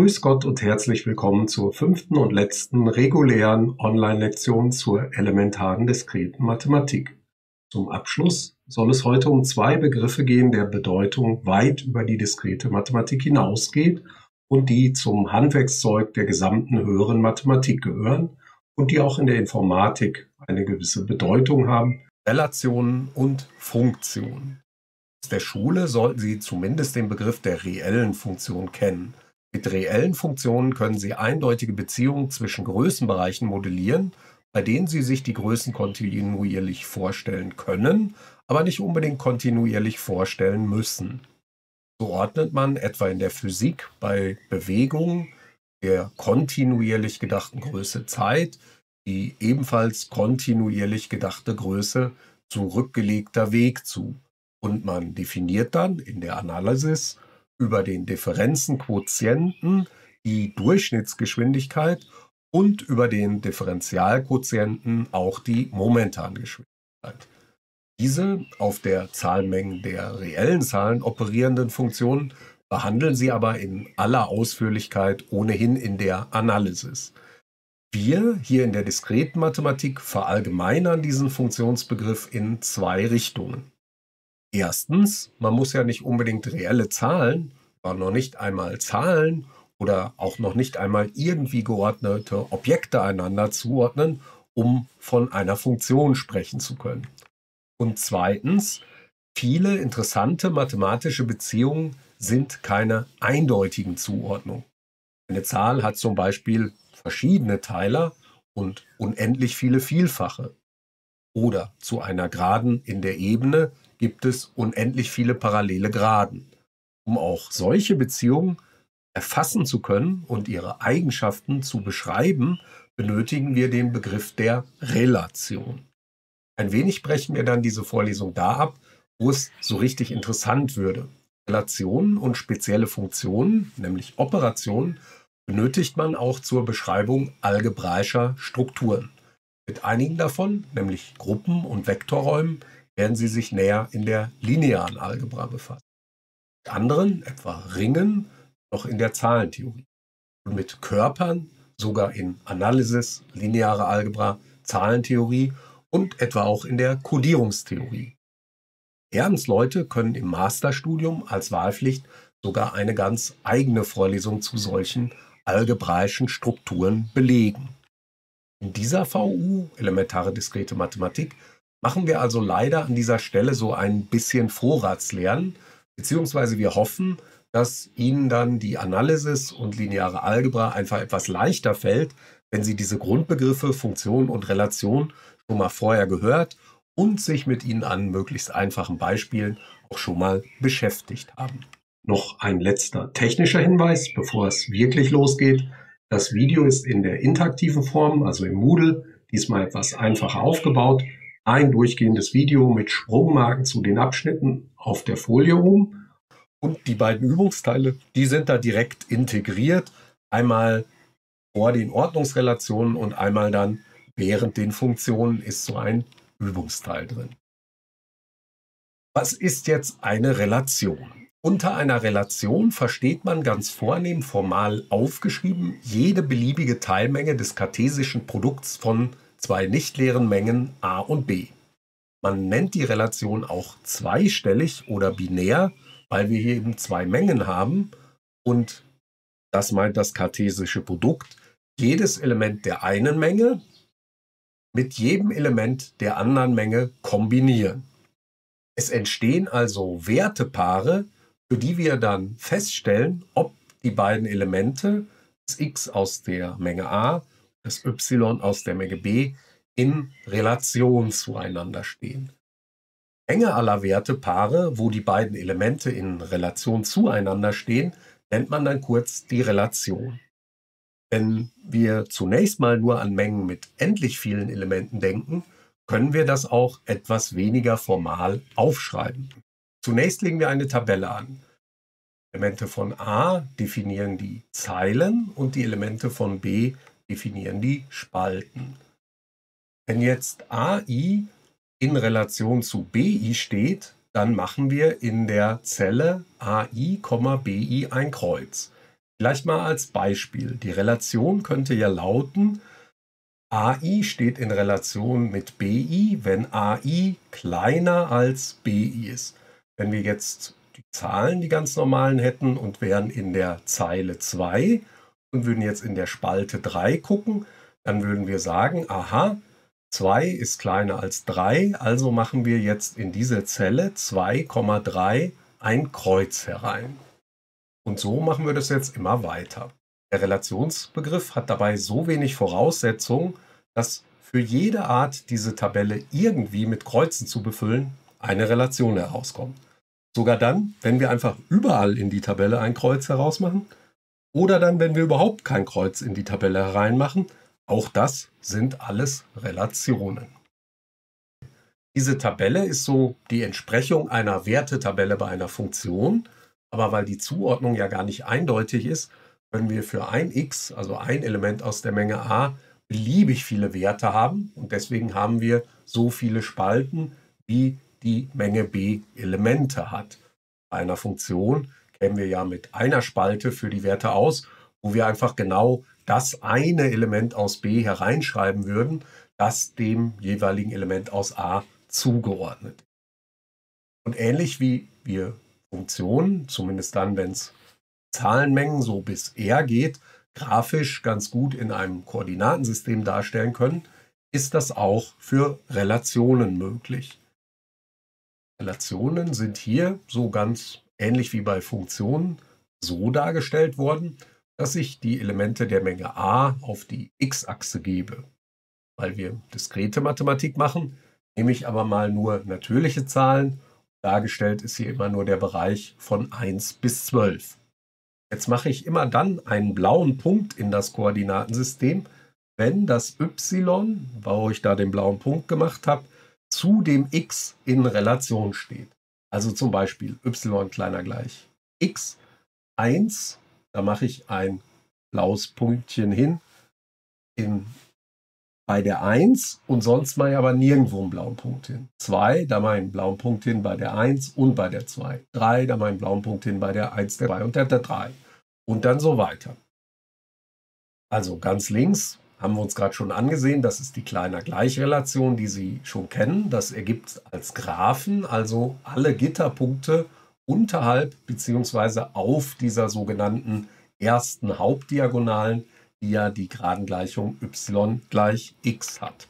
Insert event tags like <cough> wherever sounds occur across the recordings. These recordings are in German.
Grüß Gott und herzlich willkommen zur fünften und letzten regulären Online-Lektion zur elementaren diskreten Mathematik. Zum Abschluss soll es heute um zwei Begriffe gehen, der Bedeutung weit über die diskrete Mathematik hinausgeht und die zum Handwerkszeug der gesamten höheren Mathematik gehören und die auch in der Informatik eine gewisse Bedeutung haben. Relationen und Funktionen. Aus der Schule sollten Sie zumindest den Begriff der reellen Funktion kennen. Mit reellen Funktionen können Sie eindeutige Beziehungen zwischen Größenbereichen modellieren, bei denen Sie sich die Größen kontinuierlich vorstellen können, aber nicht unbedingt kontinuierlich vorstellen müssen. So ordnet man etwa in der Physik bei Bewegungen der kontinuierlich gedachten Größe Zeit die ebenfalls kontinuierlich gedachte Größe zurückgelegter Weg zu. Und man definiert dann in der Analysis über den Differenzenquotienten die Durchschnittsgeschwindigkeit und über den Differentialquotienten auch die Momentangeschwindigkeit. Diese auf der Zahlmenge der reellen Zahlen operierenden Funktionen behandeln Sie aber in aller Ausführlichkeit ohnehin in der Analysis. Wir hier in der diskreten Mathematik verallgemeinern diesen Funktionsbegriff in zwei Richtungen. Erstens, man muss ja nicht unbedingt reelle Zahlen, aber noch nicht einmal Zahlen oder auch noch nicht einmal irgendwie geordnete Objekte einander zuordnen, um von einer Funktion sprechen zu können. Und zweitens, viele interessante mathematische Beziehungen sind keine eindeutigen Zuordnungen. Eine Zahl hat zum Beispiel verschiedene Teiler und unendlich viele Vielfache. Oder zu einer Geraden in der Ebene gibt es unendlich viele parallele Geraden. Um auch solche Beziehungen erfassen zu können und ihre Eigenschaften zu beschreiben, benötigen wir den Begriff der Relation. Ein wenig brechen wir dann diese Vorlesung da ab, wo es so richtig interessant würde. Relationen und spezielle Funktionen, nämlich Operationen, benötigt man auch zur Beschreibung algebraischer Strukturen. Mit einigen davon, nämlich Gruppen und Vektorräumen, werden Sie sich näher in der linearen Algebra befassen. Mit anderen, etwa Ringen, noch in der Zahlentheorie. Und mit Körpern sogar in Analysis, lineare Algebra, Zahlentheorie und etwa auch in der Kodierungstheorie. Ehrensleute können im Masterstudium als Wahlpflicht sogar eine ganz eigene Vorlesung zu solchen algebraischen Strukturen belegen. In dieser VU, elementare diskrete Mathematik, machen wir also leider an dieser Stelle so ein bisschen Vorratslernen, beziehungsweise wir hoffen, dass Ihnen dann die Analysis und lineare Algebra einfach etwas leichter fällt, wenn Sie diese Grundbegriffe Funktion und Relation schon mal vorher gehört und sich mit ihnen an möglichst einfachen Beispielen auch schon mal beschäftigt haben. Noch ein letzter technischer Hinweis, bevor es wirklich losgeht. Das Video ist in der interaktiven Form, also im Moodle, diesmal etwas einfacher aufgebaut ein durchgehendes Video mit Sprungmarken zu den Abschnitten auf der Folie oben. Und die beiden Übungsteile, die sind da direkt integriert. Einmal vor den Ordnungsrelationen und einmal dann während den Funktionen ist so ein Übungsteil drin. Was ist jetzt eine Relation? Unter einer Relation versteht man ganz vornehm formal aufgeschrieben jede beliebige Teilmenge des kartesischen Produkts von zwei nichtleeren Mengen a und b. Man nennt die Relation auch zweistellig oder binär, weil wir hier eben zwei Mengen haben und das meint das kartesische Produkt, jedes Element der einen Menge mit jedem Element der anderen Menge kombinieren. Es entstehen also Wertepaare, für die wir dann feststellen, ob die beiden Elemente, das x aus der Menge a das y aus der Menge b in Relation zueinander stehen. Menge aller Wertepaare, wo die beiden Elemente in Relation zueinander stehen, nennt man dann kurz die Relation. Wenn wir zunächst mal nur an Mengen mit endlich vielen Elementen denken, können wir das auch etwas weniger formal aufschreiben. Zunächst legen wir eine Tabelle an. Elemente von A definieren die Zeilen und die Elemente von B definieren die Spalten. Wenn jetzt AI in Relation zu BI steht, dann machen wir in der Zelle AI, BI ein Kreuz. Vielleicht mal als Beispiel. Die Relation könnte ja lauten, AI steht in Relation mit BI, wenn AI kleiner als BI ist. Wenn wir jetzt die Zahlen, die ganz normalen hätten und wären in der Zeile 2 und würden jetzt in der Spalte 3 gucken, dann würden wir sagen, aha, 2 ist kleiner als 3, also machen wir jetzt in diese Zelle 2,3 ein Kreuz herein. Und so machen wir das jetzt immer weiter. Der Relationsbegriff hat dabei so wenig Voraussetzungen, dass für jede Art, diese Tabelle irgendwie mit Kreuzen zu befüllen, eine Relation herauskommt. Sogar dann, wenn wir einfach überall in die Tabelle ein Kreuz herausmachen oder dann, wenn wir überhaupt kein Kreuz in die Tabelle hereinmachen, auch das sind alles Relationen. Diese Tabelle ist so die Entsprechung einer Wertetabelle bei einer Funktion, aber weil die Zuordnung ja gar nicht eindeutig ist, können wir für ein x, also ein Element aus der Menge a, beliebig viele Werte haben und deswegen haben wir so viele Spalten, wie die Menge b Elemente hat. Bei einer Funktion kämen wir ja mit einer Spalte für die Werte aus, wo wir einfach genau das eine Element aus b hereinschreiben würden, das dem jeweiligen Element aus a zugeordnet. Und ähnlich wie wir Funktionen, zumindest dann, wenn es Zahlenmengen so bis R geht, grafisch ganz gut in einem Koordinatensystem darstellen können, ist das auch für Relationen möglich. Relationen sind hier so ganz ähnlich wie bei Funktionen so dargestellt worden, dass ich die Elemente der Menge a auf die x-Achse gebe. Weil wir diskrete Mathematik machen, nehme ich aber mal nur natürliche Zahlen. Dargestellt ist hier immer nur der Bereich von 1 bis 12. Jetzt mache ich immer dann einen blauen Punkt in das Koordinatensystem, wenn das y, wo ich da den blauen Punkt gemacht habe, zu dem x in Relation steht. Also zum Beispiel y kleiner gleich x 1, da mache ich ein blaues Punktchen hin in, bei der 1 und sonst mache ich aber nirgendwo einen blauen Punkt hin. 2, da mache ich einen blauen Punkt hin bei der 1 und bei der 2. 3, da mache ich einen blauen Punkt hin bei der 1, der 2 und der, der 3. Und dann so weiter. Also ganz links haben wir uns gerade schon angesehen, das ist die kleiner Gleichrelation, die Sie schon kennen. Das ergibt als Graphen also alle Gitterpunkte unterhalb bzw. auf dieser sogenannten ersten Hauptdiagonalen, die ja die Gradengleichung y gleich x hat.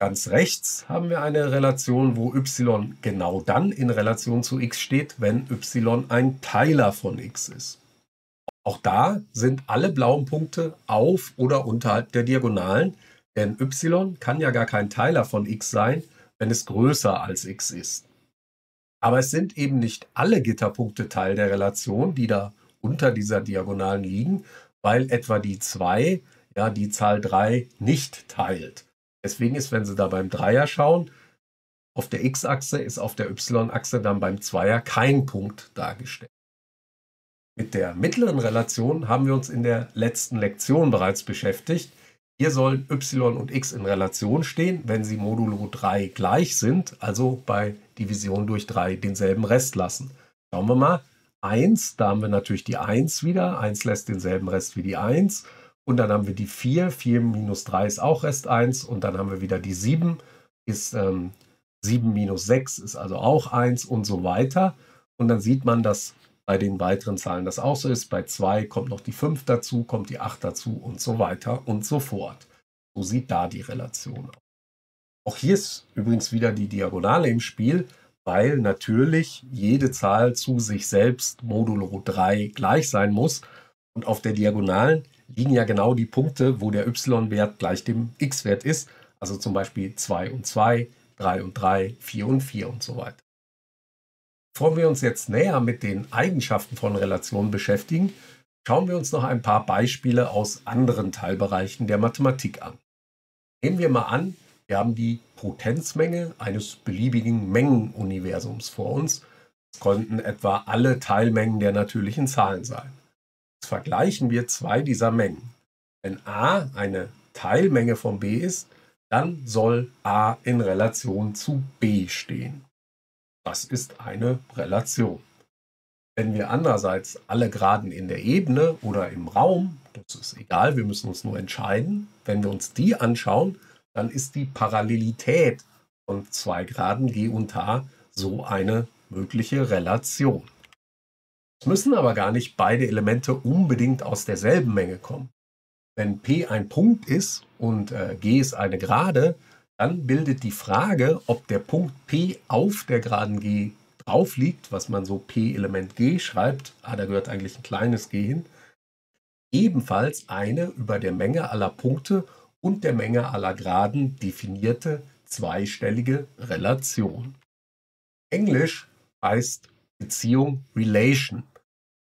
Ganz rechts haben wir eine Relation, wo y genau dann in Relation zu x steht, wenn y ein Teiler von x ist. Auch da sind alle blauen Punkte auf oder unterhalb der Diagonalen, denn y kann ja gar kein Teiler von x sein, wenn es größer als x ist. Aber es sind eben nicht alle Gitterpunkte Teil der Relation, die da unter dieser Diagonalen liegen, weil etwa die 2 ja die Zahl 3 nicht teilt. Deswegen ist, wenn Sie da beim Dreier schauen, auf der x-Achse ist auf der y-Achse dann beim Zweier kein Punkt dargestellt. Mit der mittleren Relation haben wir uns in der letzten Lektion bereits beschäftigt. Hier sollen y und x in Relation stehen, wenn sie modulo 3 gleich sind, also bei Division durch 3 denselben Rest lassen. Schauen wir mal. 1, da haben wir natürlich die 1 wieder. 1 lässt denselben Rest wie die 1. Und dann haben wir die 4. 4 minus 3 ist auch Rest 1. Und dann haben wir wieder die 7. Ist, ähm, 7 minus 6 ist also auch 1 und so weiter. Und dann sieht man, dass bei den weiteren Zahlen das auch so ist. Bei 2 kommt noch die 5 dazu, kommt die 8 dazu und so weiter und so fort. So sieht da die Relation aus. Auch hier ist übrigens wieder die Diagonale im Spiel, weil natürlich jede Zahl zu sich selbst modulo 3 gleich sein muss. Und auf der Diagonalen liegen ja genau die Punkte, wo der y-Wert gleich dem x-Wert ist. Also zum Beispiel 2 und 2, 3 und 3, 4 und 4 und so weiter. Bevor wir uns jetzt näher mit den Eigenschaften von Relationen beschäftigen, schauen wir uns noch ein paar Beispiele aus anderen Teilbereichen der Mathematik an. Nehmen wir mal an, wir haben die Potenzmenge eines beliebigen Mengenuniversums vor uns. Es konnten etwa alle Teilmengen der natürlichen Zahlen sein. Jetzt vergleichen wir zwei dieser Mengen. Wenn a eine Teilmenge von b ist, dann soll a in Relation zu b stehen. Das ist eine Relation. Wenn wir andererseits alle Geraden in der Ebene oder im Raum, das ist egal, wir müssen uns nur entscheiden, wenn wir uns die anschauen, dann ist die Parallelität von zwei Graden G und H so eine mögliche Relation. Es müssen aber gar nicht beide Elemente unbedingt aus derselben Menge kommen. Wenn P ein Punkt ist und äh, G ist eine Gerade, dann bildet die Frage, ob der Punkt P auf der Geraden G drauf liegt, was man so P Element G schreibt, ah, da gehört eigentlich ein kleines G hin, ebenfalls eine über der Menge aller Punkte und der Menge aller Graden definierte zweistellige Relation. Englisch heißt Beziehung Relation.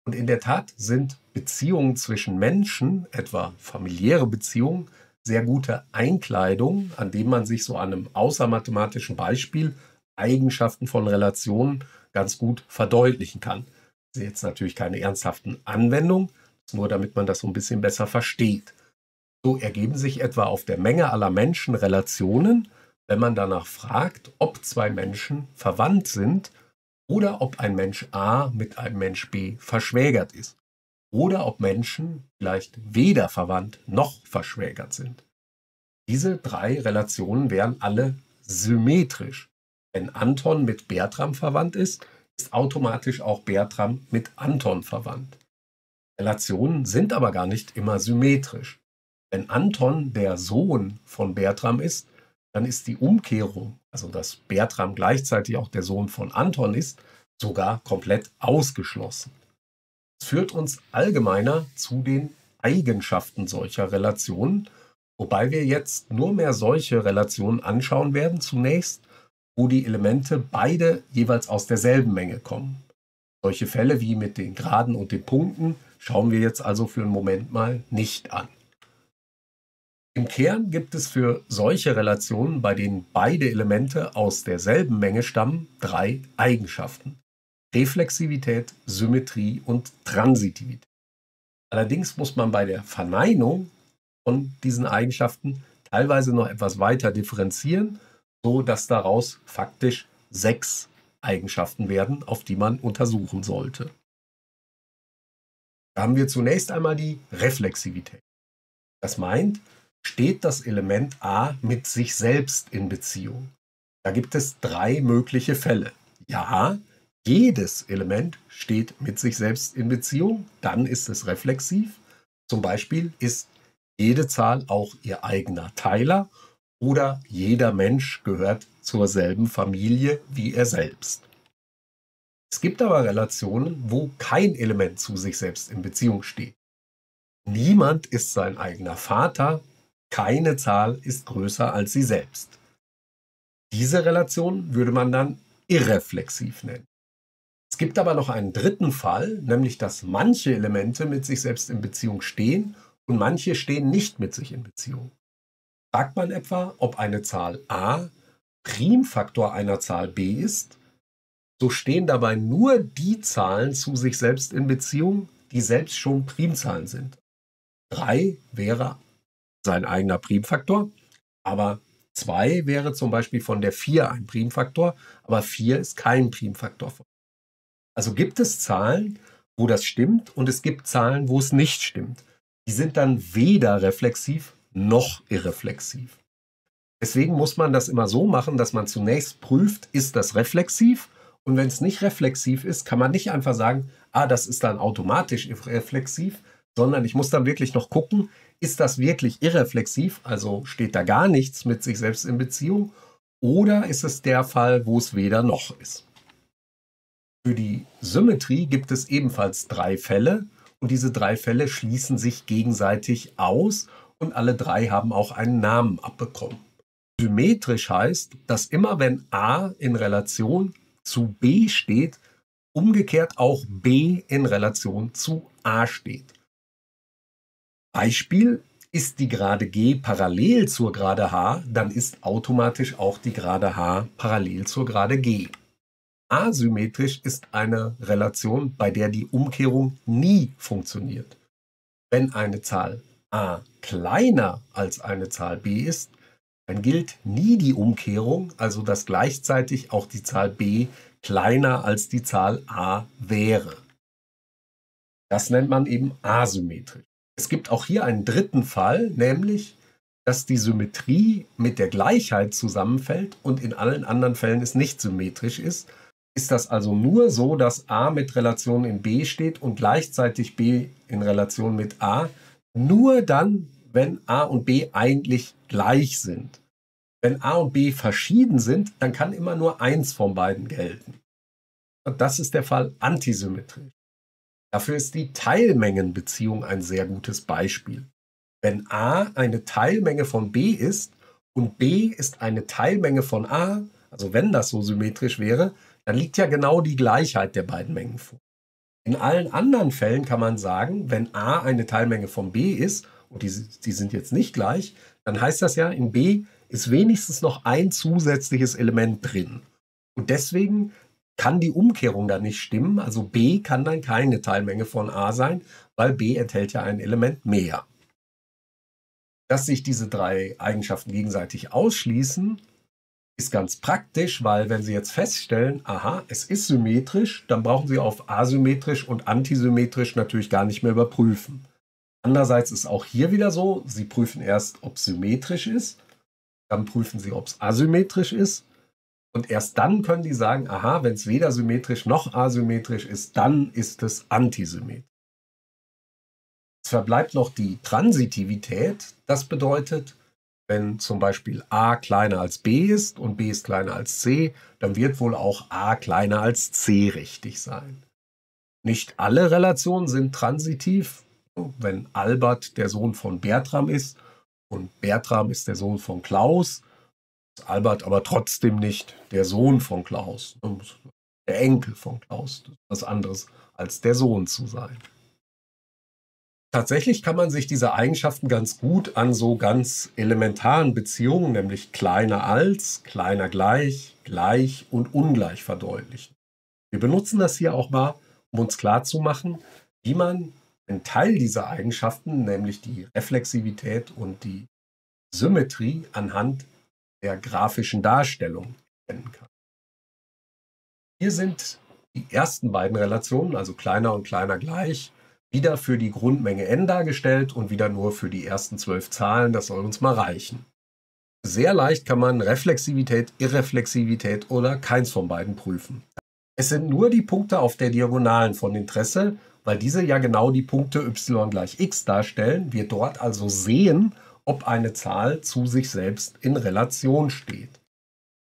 Und in der Tat sind Beziehungen zwischen Menschen, etwa familiäre Beziehungen, sehr gute Einkleidungen, an denen man sich so an einem außermathematischen Beispiel Eigenschaften von Relationen ganz gut verdeutlichen kann. Das ist jetzt natürlich keine ernsthaften Anwendungen, nur damit man das so ein bisschen besser versteht. So ergeben sich etwa auf der Menge aller Menschen Relationen, wenn man danach fragt, ob zwei Menschen verwandt sind oder ob ein Mensch A mit einem Mensch B verschwägert ist oder ob Menschen vielleicht weder verwandt noch verschwägert sind. Diese drei Relationen wären alle symmetrisch. Wenn Anton mit Bertram verwandt ist, ist automatisch auch Bertram mit Anton verwandt. Relationen sind aber gar nicht immer symmetrisch. Wenn Anton der Sohn von Bertram ist, dann ist die Umkehrung, also dass Bertram gleichzeitig auch der Sohn von Anton ist, sogar komplett ausgeschlossen. Führt uns allgemeiner zu den Eigenschaften solcher Relationen, wobei wir jetzt nur mehr solche Relationen anschauen werden zunächst, wo die Elemente beide jeweils aus derselben Menge kommen. Solche Fälle wie mit den Graden und den Punkten schauen wir jetzt also für einen Moment mal nicht an. Im Kern gibt es für solche Relationen, bei denen beide Elemente aus derselben Menge stammen, drei Eigenschaften. Reflexivität, Symmetrie und Transitivität. Allerdings muss man bei der Verneinung von diesen Eigenschaften teilweise noch etwas weiter differenzieren, so dass daraus faktisch sechs Eigenschaften werden, auf die man untersuchen sollte. Da haben wir zunächst einmal die Reflexivität. Das meint, steht das Element A mit sich selbst in Beziehung. Da gibt es drei mögliche Fälle. Ja, jedes Element steht mit sich selbst in Beziehung, dann ist es reflexiv. Zum Beispiel ist jede Zahl auch ihr eigener Teiler oder jeder Mensch gehört zur selben Familie wie er selbst. Es gibt aber Relationen, wo kein Element zu sich selbst in Beziehung steht. Niemand ist sein eigener Vater, keine Zahl ist größer als sie selbst. Diese Relation würde man dann irreflexiv nennen. Gibt aber noch einen dritten Fall, nämlich dass manche Elemente mit sich selbst in Beziehung stehen und manche stehen nicht mit sich in Beziehung. Fragt man etwa, ob eine Zahl a Primfaktor einer Zahl b ist, so stehen dabei nur die Zahlen zu sich selbst in Beziehung, die selbst schon Primzahlen sind. 3 wäre sein eigener Primfaktor, aber 2 wäre zum Beispiel von der 4 ein Primfaktor, aber 4 ist kein Primfaktor von also gibt es Zahlen, wo das stimmt und es gibt Zahlen, wo es nicht stimmt. Die sind dann weder reflexiv noch irreflexiv. Deswegen muss man das immer so machen, dass man zunächst prüft, ist das reflexiv? Und wenn es nicht reflexiv ist, kann man nicht einfach sagen, ah, das ist dann automatisch reflexiv, sondern ich muss dann wirklich noch gucken, ist das wirklich irreflexiv, also steht da gar nichts mit sich selbst in Beziehung, oder ist es der Fall, wo es weder noch ist. Für die Symmetrie gibt es ebenfalls drei Fälle und diese drei Fälle schließen sich gegenseitig aus und alle drei haben auch einen Namen abbekommen. Symmetrisch heißt, dass immer wenn A in Relation zu B steht, umgekehrt auch B in Relation zu A steht. Beispiel, ist die Gerade G parallel zur Gerade H, dann ist automatisch auch die Gerade H parallel zur Gerade G. Asymmetrisch ist eine Relation, bei der die Umkehrung nie funktioniert. Wenn eine Zahl a kleiner als eine Zahl b ist, dann gilt nie die Umkehrung, also dass gleichzeitig auch die Zahl b kleiner als die Zahl a wäre. Das nennt man eben asymmetrisch. Es gibt auch hier einen dritten Fall, nämlich, dass die Symmetrie mit der Gleichheit zusammenfällt und in allen anderen Fällen es nicht symmetrisch ist. Ist das also nur so, dass a mit Relation in b steht und gleichzeitig b in Relation mit a, nur dann, wenn a und b eigentlich gleich sind. Wenn a und b verschieden sind, dann kann immer nur eins von beiden gelten. Und das ist der Fall antisymmetrisch. Dafür ist die Teilmengenbeziehung ein sehr gutes Beispiel. Wenn a eine Teilmenge von b ist und b ist eine Teilmenge von a, also wenn das so symmetrisch wäre, dann liegt ja genau die Gleichheit der beiden Mengen vor. In allen anderen Fällen kann man sagen, wenn a eine Teilmenge von b ist und die, die sind jetzt nicht gleich, dann heißt das ja, in b ist wenigstens noch ein zusätzliches Element drin. Und deswegen kann die Umkehrung dann nicht stimmen. Also b kann dann keine Teilmenge von a sein, weil b enthält ja ein Element mehr. Dass sich diese drei Eigenschaften gegenseitig ausschließen, ist ganz praktisch, weil wenn Sie jetzt feststellen, aha, es ist symmetrisch, dann brauchen Sie auf asymmetrisch und antisymmetrisch natürlich gar nicht mehr überprüfen. Andererseits ist auch hier wieder so, Sie prüfen erst, ob es symmetrisch ist, dann prüfen Sie, ob es asymmetrisch ist und erst dann können die sagen, aha, wenn es weder symmetrisch noch asymmetrisch ist, dann ist es antisymmetrisch. Es verbleibt noch die Transitivität. Das bedeutet, wenn zum Beispiel a kleiner als b ist und b ist kleiner als c, dann wird wohl auch a kleiner als c richtig sein. Nicht alle Relationen sind transitiv. Wenn Albert der Sohn von Bertram ist und Bertram ist der Sohn von Klaus, Albert aber trotzdem nicht der Sohn von Klaus, der Enkel von Klaus. Das ist was anderes als der Sohn zu sein. Tatsächlich kann man sich diese Eigenschaften ganz gut an so ganz elementaren Beziehungen, nämlich kleiner als, kleiner gleich, gleich und ungleich verdeutlichen. Wir benutzen das hier auch mal, um uns klarzumachen, wie man einen Teil dieser Eigenschaften, nämlich die Reflexivität und die Symmetrie, anhand der grafischen Darstellung erkennen kann. Hier sind die ersten beiden Relationen, also kleiner und kleiner gleich, wieder für die Grundmenge n dargestellt und wieder nur für die ersten zwölf Zahlen. Das soll uns mal reichen. Sehr leicht kann man Reflexivität, Irreflexivität oder keins von beiden prüfen. Es sind nur die Punkte auf der Diagonalen von Interesse, weil diese ja genau die Punkte y gleich x darstellen. Wir dort also sehen, ob eine Zahl zu sich selbst in Relation steht.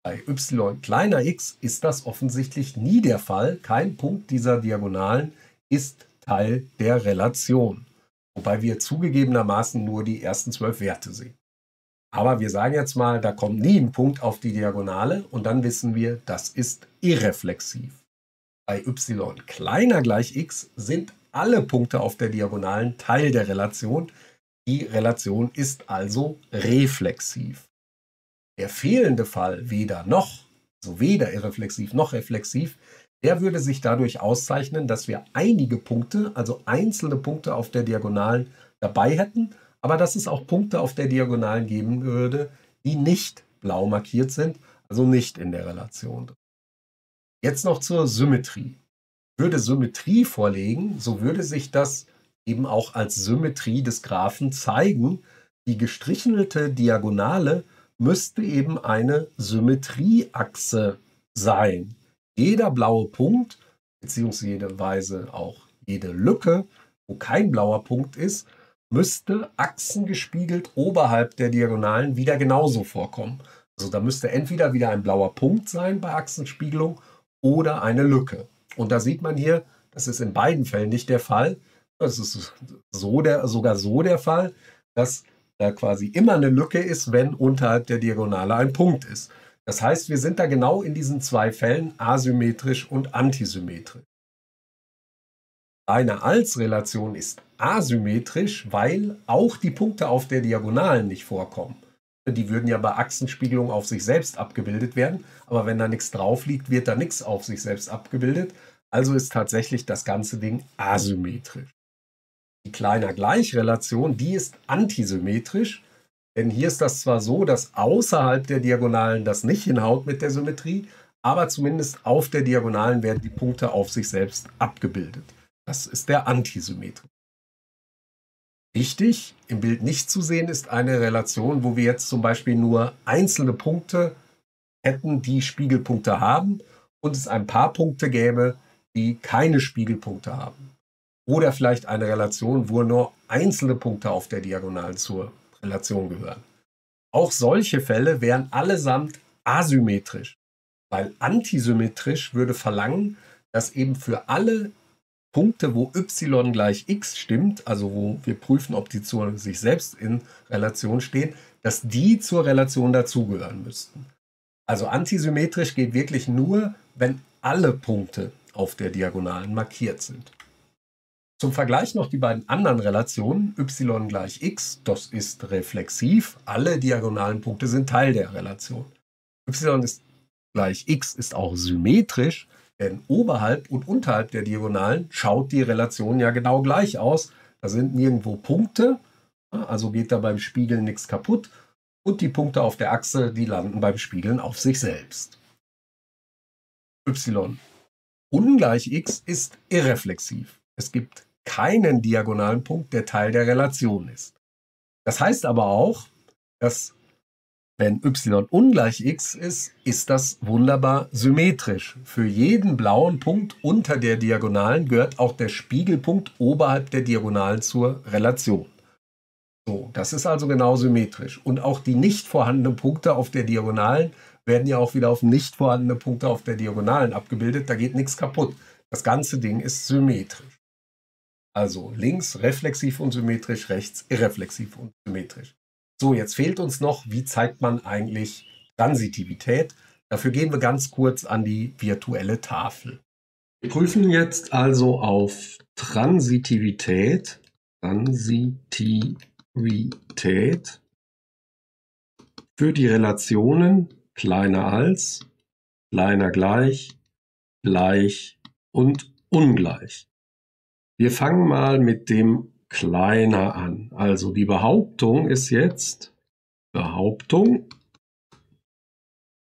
Bei y kleiner x ist das offensichtlich nie der Fall. Kein Punkt dieser Diagonalen ist Teil der Relation. Wobei wir zugegebenermaßen nur die ersten zwölf Werte sehen. Aber wir sagen jetzt mal, da kommt nie ein Punkt auf die Diagonale und dann wissen wir, das ist irreflexiv. Bei y kleiner gleich x sind alle Punkte auf der Diagonalen Teil der Relation, die Relation ist also reflexiv. Der fehlende Fall weder noch, also weder irreflexiv noch reflexiv, der würde sich dadurch auszeichnen, dass wir einige Punkte, also einzelne Punkte auf der Diagonalen dabei hätten, aber dass es auch Punkte auf der Diagonalen geben würde, die nicht blau markiert sind, also nicht in der Relation. Jetzt noch zur Symmetrie. Würde Symmetrie vorlegen, so würde sich das eben auch als Symmetrie des Graphen zeigen. Die gestrichelte Diagonale müsste eben eine Symmetrieachse sein. Jeder blaue Punkt, beziehungsweise auch jede Lücke, wo kein blauer Punkt ist, müsste achsengespiegelt oberhalb der Diagonalen wieder genauso vorkommen. Also da müsste entweder wieder ein blauer Punkt sein bei Achsenspiegelung oder eine Lücke. Und da sieht man hier, das ist in beiden Fällen nicht der Fall. Das ist so der, sogar so der Fall, dass da quasi immer eine Lücke ist, wenn unterhalb der Diagonale ein Punkt ist. Das heißt, wir sind da genau in diesen zwei Fällen asymmetrisch und antisymmetrisch. Eine Als-Relation ist asymmetrisch, weil auch die Punkte auf der Diagonalen nicht vorkommen. Die würden ja bei Achsenspiegelung auf sich selbst abgebildet werden, aber wenn da nichts drauf liegt, wird da nichts auf sich selbst abgebildet. Also ist tatsächlich das ganze Ding asymmetrisch. Die kleiner Gleichrelation, die ist antisymmetrisch, denn hier ist das zwar so, dass außerhalb der Diagonalen das nicht hinhaut mit der Symmetrie, aber zumindest auf der Diagonalen werden die Punkte auf sich selbst abgebildet. Das ist der antisymmetrische. Wichtig, im Bild nicht zu sehen, ist eine Relation, wo wir jetzt zum Beispiel nur einzelne Punkte hätten, die Spiegelpunkte haben und es ein paar Punkte gäbe, die keine Spiegelpunkte haben. Oder vielleicht eine Relation, wo nur einzelne Punkte auf der Diagonalen zur Relation gehören. Auch solche Fälle wären allesamt asymmetrisch, weil antisymmetrisch würde verlangen, dass eben für alle Punkte, wo y gleich x stimmt, also wo wir prüfen, ob die zu sich selbst in Relation stehen, dass die zur Relation dazugehören müssten. Also antisymmetrisch geht wirklich nur, wenn alle Punkte auf der Diagonalen markiert sind. Zum Vergleich noch die beiden anderen Relationen. y gleich x, das ist reflexiv. Alle diagonalen Punkte sind Teil der Relation. y ist gleich x ist auch symmetrisch, denn oberhalb und unterhalb der Diagonalen schaut die Relation ja genau gleich aus. Da sind nirgendwo Punkte, also geht da beim Spiegeln nichts kaputt. Und die Punkte auf der Achse, die landen beim Spiegeln auf sich selbst. y ungleich x ist irreflexiv. Es gibt keinen diagonalen Punkt, der Teil der Relation ist. Das heißt aber auch, dass wenn y ungleich x ist, ist das wunderbar symmetrisch. Für jeden blauen Punkt unter der Diagonalen gehört auch der Spiegelpunkt oberhalb der Diagonalen zur Relation. So, das ist also genau symmetrisch. Und auch die nicht vorhandenen Punkte auf der Diagonalen werden ja auch wieder auf nicht vorhandene Punkte auf der Diagonalen abgebildet. Da geht nichts kaputt. Das ganze Ding ist symmetrisch. Also links reflexiv und symmetrisch, rechts irreflexiv und symmetrisch. So, jetzt fehlt uns noch, wie zeigt man eigentlich Transitivität? Dafür gehen wir ganz kurz an die virtuelle Tafel. Wir prüfen jetzt also auf Transitivität. Transitivität für die Relationen kleiner als, kleiner gleich, gleich und ungleich. Wir fangen mal mit dem kleiner an. Also die Behauptung ist jetzt Behauptung,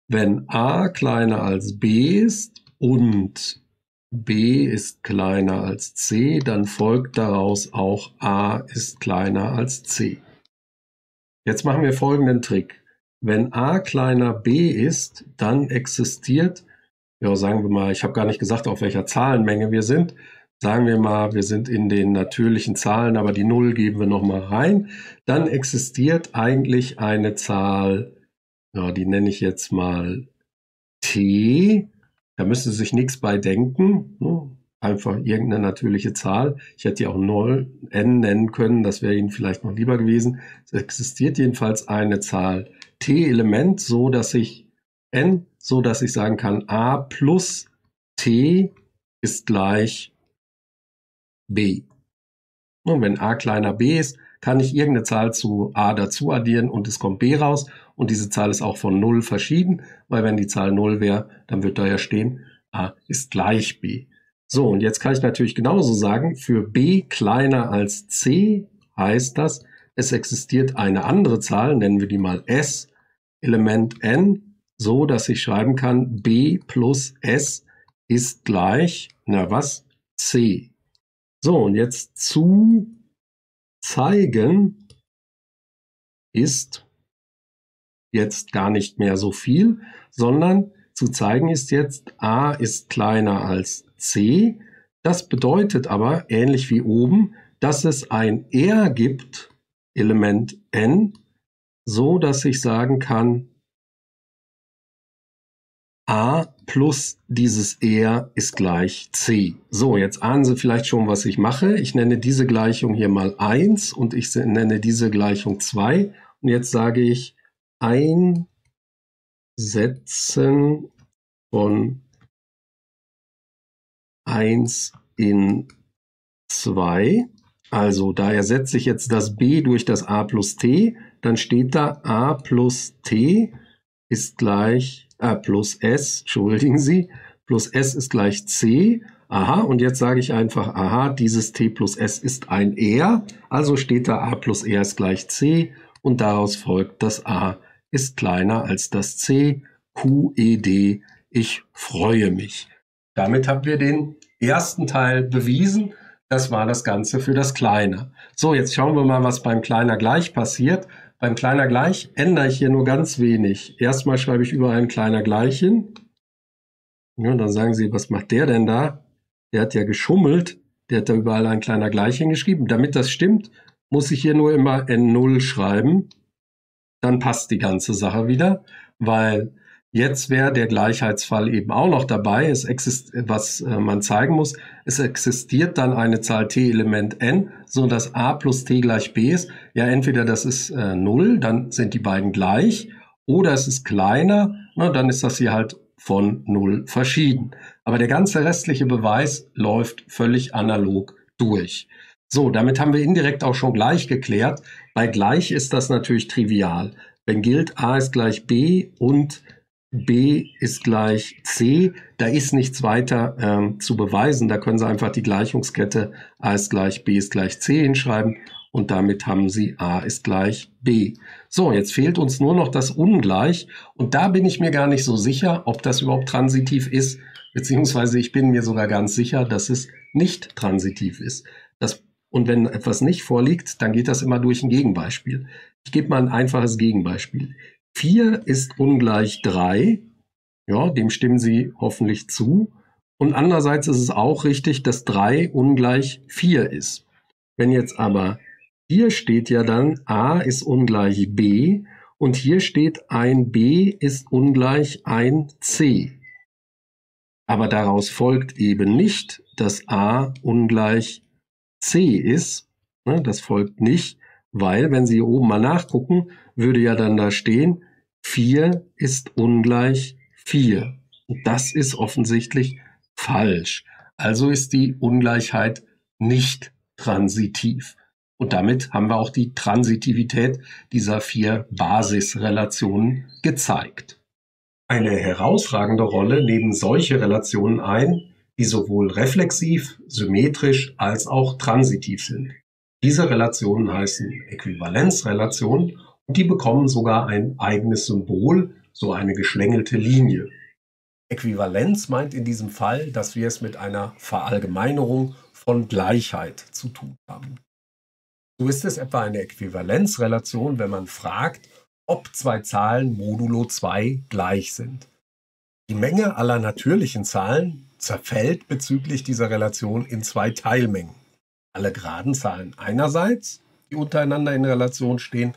wenn a kleiner als b ist und b ist kleiner als c, dann folgt daraus auch a ist kleiner als c. Jetzt machen wir folgenden Trick. Wenn a kleiner b ist, dann existiert, ja sagen wir mal, ich habe gar nicht gesagt, auf welcher Zahlenmenge wir sind, sagen wir mal, wir sind in den natürlichen Zahlen, aber die Null geben wir nochmal rein, dann existiert eigentlich eine Zahl, ja, die nenne ich jetzt mal t. Da müsste sich nichts bei denken. Ne? Einfach irgendeine natürliche Zahl. Ich hätte die auch 0, n nennen können, das wäre Ihnen vielleicht noch lieber gewesen. Es existiert jedenfalls eine Zahl t-Element, so dass ich n, so dass ich sagen kann, a plus t ist gleich b. Und wenn a kleiner b ist, kann ich irgendeine Zahl zu a dazu addieren und es kommt b raus. Und diese Zahl ist auch von 0 verschieden, weil wenn die Zahl 0 wäre, dann wird da ja stehen, a ist gleich b. So, und jetzt kann ich natürlich genauso sagen, für b kleiner als c heißt das, es existiert eine andere Zahl, nennen wir die mal s, Element n, so dass ich schreiben kann, b plus s ist gleich, na was, c. So, und jetzt zu zeigen ist jetzt gar nicht mehr so viel, sondern zu zeigen ist jetzt a ist kleiner als c. Das bedeutet aber, ähnlich wie oben, dass es ein R gibt, Element n, so dass ich sagen kann, a plus dieses R ist gleich C. So, jetzt ahnen Sie vielleicht schon, was ich mache. Ich nenne diese Gleichung hier mal 1 und ich nenne diese Gleichung 2. Und jetzt sage ich einsetzen von 1 in 2. Also da ersetze ich jetzt das b durch das a plus t, dann steht da a plus t ist gleich äh, plus S, entschuldigen Sie, plus S ist gleich C. Aha, und jetzt sage ich einfach, aha, dieses T plus S ist ein R, also steht da A plus R ist gleich C und daraus folgt, dass A ist kleiner als das C, Q, E, D, ich freue mich. Damit haben wir den ersten Teil bewiesen. Das war das Ganze für das Kleine. So, jetzt schauen wir mal, was beim Kleiner gleich passiert. Beim Kleiner gleich ändere ich hier nur ganz wenig. Erstmal schreibe ich überall ein Kleiner gleich hin. Ja, dann sagen Sie, was macht der denn da? Der hat ja geschummelt. Der hat da überall ein Kleiner gleich hingeschrieben. Damit das stimmt, muss ich hier nur immer N0 schreiben. Dann passt die ganze Sache wieder, weil Jetzt wäre der Gleichheitsfall eben auch noch dabei. Es was äh, man zeigen muss, es existiert dann eine Zahl t Element n, so dass a plus t gleich b ist. Ja, entweder das ist äh, 0, dann sind die beiden gleich, oder es ist kleiner, na, dann ist das hier halt von 0 verschieden. Aber der ganze restliche Beweis läuft völlig analog durch. So, damit haben wir indirekt auch schon gleich geklärt. Bei gleich ist das natürlich trivial. Wenn gilt a ist gleich b und B ist gleich C. Da ist nichts weiter ähm, zu beweisen. Da können Sie einfach die Gleichungskette A ist gleich B ist gleich C hinschreiben und damit haben Sie A ist gleich B. So, jetzt fehlt uns nur noch das Ungleich und da bin ich mir gar nicht so sicher, ob das überhaupt transitiv ist, beziehungsweise ich bin mir sogar ganz sicher, dass es nicht transitiv ist. Das, und wenn etwas nicht vorliegt, dann geht das immer durch ein Gegenbeispiel. Ich gebe mal ein einfaches Gegenbeispiel. 4 ist ungleich 3. Ja, dem stimmen Sie hoffentlich zu. Und andererseits ist es auch richtig, dass 3 ungleich 4 ist. Wenn jetzt aber hier steht ja dann a ist ungleich b und hier steht ein b ist ungleich ein c. Aber daraus folgt eben nicht, dass a ungleich c ist. Ne, das folgt nicht, weil, wenn Sie hier oben mal nachgucken, würde ja dann da stehen, 4 ist ungleich 4. Und das ist offensichtlich falsch. Also ist die Ungleichheit nicht transitiv. Und damit haben wir auch die Transitivität dieser vier Basisrelationen gezeigt. Eine herausragende Rolle nehmen solche Relationen ein, die sowohl reflexiv, symmetrisch als auch transitiv sind. Diese Relationen heißen Äquivalenzrelationen und die bekommen sogar ein eigenes Symbol, so eine geschlängelte Linie. Äquivalenz meint in diesem Fall, dass wir es mit einer Verallgemeinerung von Gleichheit zu tun haben. So ist es etwa eine Äquivalenzrelation, wenn man fragt, ob zwei Zahlen modulo 2 gleich sind. Die Menge aller natürlichen Zahlen zerfällt bezüglich dieser Relation in zwei Teilmengen. Alle geraden Zahlen einerseits, die untereinander in Relation stehen,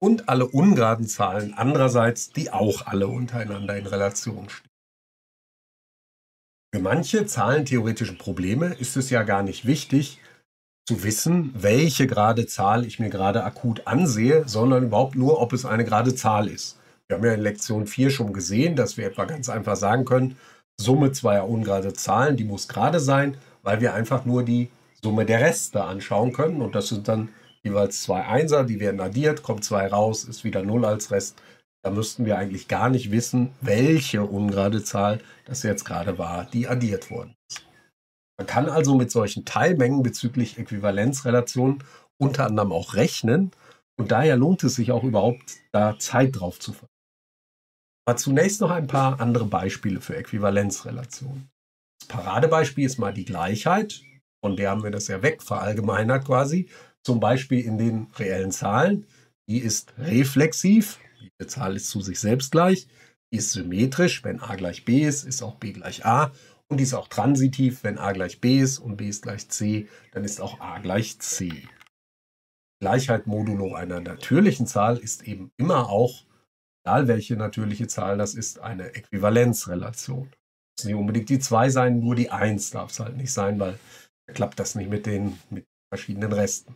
und alle ungeraden Zahlen andererseits, die auch alle untereinander in Relation stehen. Für manche zahlentheoretischen Probleme ist es ja gar nicht wichtig zu wissen, welche gerade Zahl ich mir gerade akut ansehe, sondern überhaupt nur, ob es eine gerade Zahl ist. Wir haben ja in Lektion 4 schon gesehen, dass wir etwa ganz einfach sagen können, Summe zweier ungerade Zahlen, die muss gerade sein, weil wir einfach nur die Summe der Reste anschauen können und das sind dann jeweils zwei Einser, die werden addiert, kommt zwei raus, ist wieder 0 als Rest. Da müssten wir eigentlich gar nicht wissen, welche ungerade Zahl das jetzt gerade war, die addiert worden ist. Man kann also mit solchen Teilmengen bezüglich Äquivalenzrelationen unter anderem auch rechnen und daher lohnt es sich auch überhaupt, da Zeit drauf zu verwenden. Aber zunächst noch ein paar andere Beispiele für Äquivalenzrelationen. Das Paradebeispiel ist mal die Gleichheit, von der haben wir das ja weg verallgemeinert quasi zum Beispiel in den reellen Zahlen. Die ist reflexiv, die Zahl ist zu sich selbst gleich. Die ist symmetrisch, wenn a gleich b ist, ist auch b gleich a. Und die ist auch transitiv, wenn a gleich b ist und b ist gleich c, dann ist auch a gleich c. Gleichheit modulo einer natürlichen Zahl ist eben immer auch, egal welche natürliche Zahl das ist, eine Äquivalenzrelation. Es muss nicht unbedingt die 2 sein, nur die 1 darf es halt nicht sein, weil da klappt das nicht mit den mit verschiedenen Resten.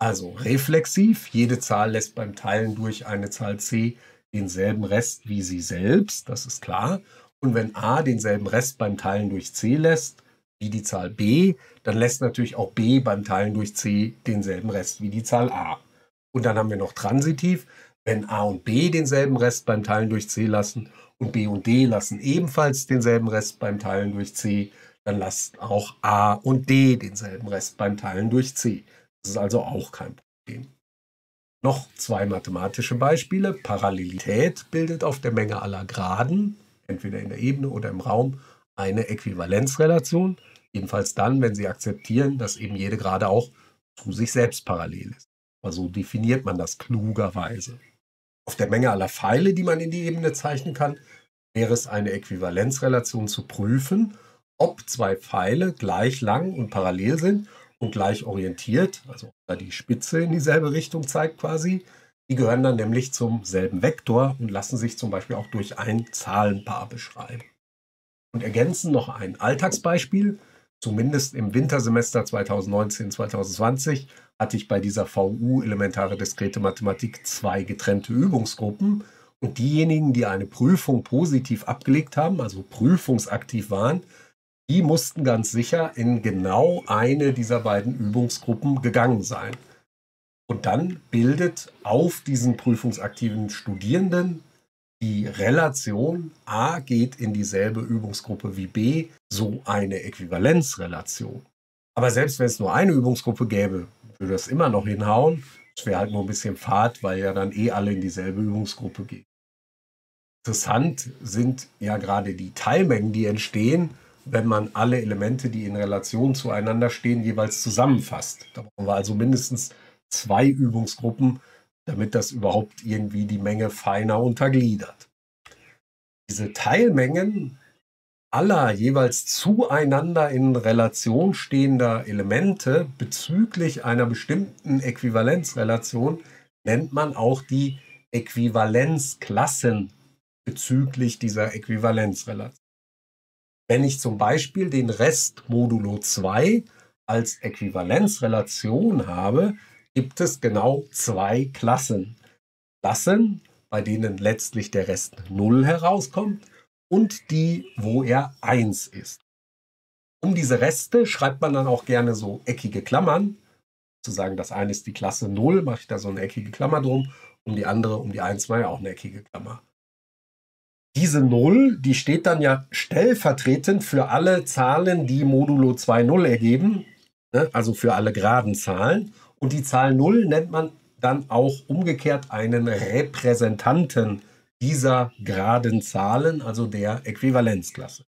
Also reflexiv, jede Zahl lässt beim Teilen durch eine Zahl c denselben Rest wie sie selbst, das ist klar. Und wenn a denselben Rest beim Teilen durch c lässt, wie die Zahl b, dann lässt natürlich auch b beim Teilen durch c denselben Rest wie die Zahl a. Und dann haben wir noch transitiv, wenn a und b denselben Rest beim Teilen durch c lassen und b und d lassen ebenfalls denselben Rest beim Teilen durch c, dann lasst auch a und d denselben Rest beim Teilen durch c. Das ist also auch kein Problem. Noch zwei mathematische Beispiele. Parallelität bildet auf der Menge aller Graden, entweder in der Ebene oder im Raum, eine Äquivalenzrelation. Jedenfalls dann, wenn Sie akzeptieren, dass eben jede Gerade auch zu sich selbst parallel ist. Also definiert man das klugerweise. Auf der Menge aller Pfeile, die man in die Ebene zeichnen kann, wäre es eine Äquivalenzrelation zu prüfen, ob zwei Pfeile gleich lang und parallel sind gleich orientiert, also die Spitze in dieselbe Richtung zeigt quasi. Die gehören dann nämlich zum selben Vektor und lassen sich zum Beispiel auch durch ein Zahlenpaar beschreiben. Und ergänzen noch ein Alltagsbeispiel. Zumindest im Wintersemester 2019-2020 hatte ich bei dieser VU elementare diskrete Mathematik zwei getrennte Übungsgruppen. Und diejenigen, die eine Prüfung positiv abgelegt haben, also prüfungsaktiv waren, die mussten ganz sicher in genau eine dieser beiden Übungsgruppen gegangen sein. Und dann bildet auf diesen prüfungsaktiven Studierenden die Relation A geht in dieselbe Übungsgruppe wie B so eine Äquivalenzrelation. Aber selbst wenn es nur eine Übungsgruppe gäbe, würde das immer noch hinhauen. Es wäre halt nur ein bisschen Fahrt, weil ja dann eh alle in dieselbe Übungsgruppe gehen. Interessant sind ja gerade die Teilmengen, die entstehen, wenn man alle Elemente, die in Relation zueinander stehen, jeweils zusammenfasst. Da brauchen wir also mindestens zwei Übungsgruppen, damit das überhaupt irgendwie die Menge feiner untergliedert. Diese Teilmengen aller jeweils zueinander in Relation stehender Elemente bezüglich einer bestimmten Äquivalenzrelation nennt man auch die Äquivalenzklassen bezüglich dieser Äquivalenzrelation. Wenn ich zum Beispiel den Rest modulo 2 als Äquivalenzrelation habe, gibt es genau zwei Klassen. Klassen, bei denen letztlich der Rest 0 herauskommt und die, wo er 1 ist. Um diese Reste schreibt man dann auch gerne so eckige Klammern. Zu sagen, das eine ist die Klasse 0, mache ich da so eine eckige Klammer drum. Um die andere, um die 1 mache ich auch eine eckige Klammer. Diese 0, die steht dann ja stellvertretend für alle Zahlen, die modulo 2,0 ergeben, ne? also für alle geraden Zahlen. Und die Zahl 0 nennt man dann auch umgekehrt einen Repräsentanten dieser geraden Zahlen, also der Äquivalenzklasse.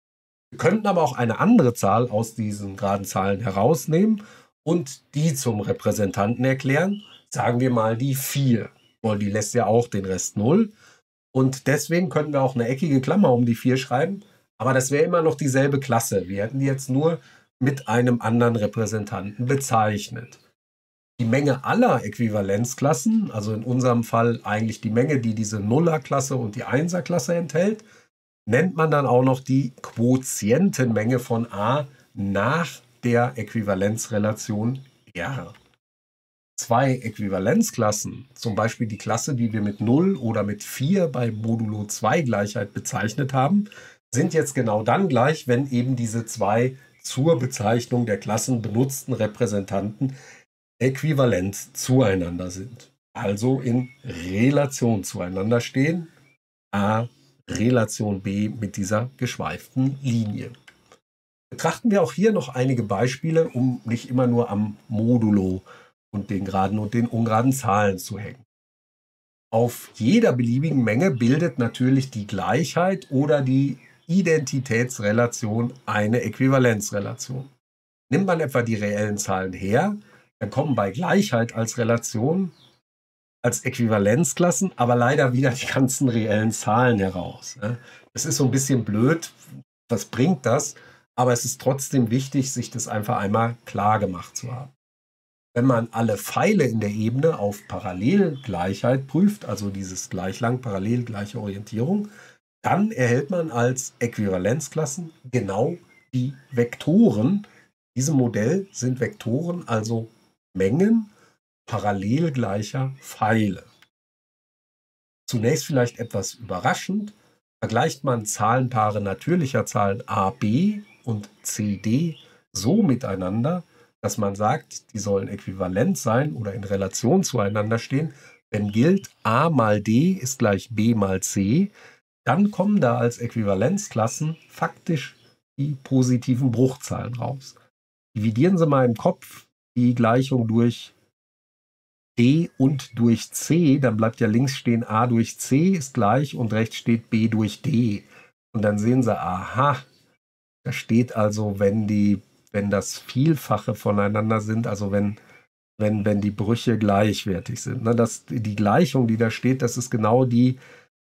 Wir könnten aber auch eine andere Zahl aus diesen geraden Zahlen herausnehmen und die zum Repräsentanten erklären. Sagen wir mal die 4, weil die lässt ja auch den Rest 0. Und deswegen könnten wir auch eine eckige Klammer um die 4 schreiben, aber das wäre immer noch dieselbe Klasse. Wir hätten die jetzt nur mit einem anderen Repräsentanten bezeichnet. Die Menge aller Äquivalenzklassen, also in unserem Fall eigentlich die Menge, die diese Nullerklasse und die Einserklasse enthält, nennt man dann auch noch die Quotientenmenge von A nach der Äquivalenzrelation R zwei Äquivalenzklassen, zum Beispiel die Klasse, die wir mit 0 oder mit 4 bei Modulo 2 Gleichheit bezeichnet haben, sind jetzt genau dann gleich, wenn eben diese zwei zur Bezeichnung der Klassen benutzten Repräsentanten äquivalent zueinander sind. Also in Relation zueinander stehen. A Relation B mit dieser geschweiften Linie. Betrachten wir auch hier noch einige Beispiele, um nicht immer nur am Modulo zu und den geraden und den ungeraden Zahlen zu hängen. Auf jeder beliebigen Menge bildet natürlich die Gleichheit oder die Identitätsrelation eine Äquivalenzrelation. Nimmt man etwa die reellen Zahlen her, dann kommen bei Gleichheit als Relation als Äquivalenzklassen aber leider wieder die ganzen reellen Zahlen heraus. Das ist so ein bisschen blöd. Was bringt das? Aber es ist trotzdem wichtig, sich das einfach einmal klar gemacht zu haben. Wenn man alle Pfeile in der Ebene auf Parallelgleichheit prüft, also dieses gleich lang, parallel gleiche Orientierung, dann erhält man als Äquivalenzklassen genau die Vektoren. In diesem Modell sind Vektoren also Mengen parallel gleicher Pfeile. Zunächst vielleicht etwas überraschend, vergleicht man Zahlenpaare natürlicher Zahlen a, b und c, d so miteinander, dass man sagt, die sollen äquivalent sein oder in Relation zueinander stehen, wenn gilt a mal d ist gleich b mal c, dann kommen da als Äquivalenzklassen faktisch die positiven Bruchzahlen raus. Dividieren Sie mal im Kopf die Gleichung durch d und durch c, dann bleibt ja links stehen a durch c ist gleich und rechts steht b durch d. Und dann sehen Sie, aha, da steht also, wenn die wenn das Vielfache voneinander sind, also wenn, wenn, wenn die Brüche gleichwertig sind. Ne, das, die Gleichung, die da steht, das ist genau die,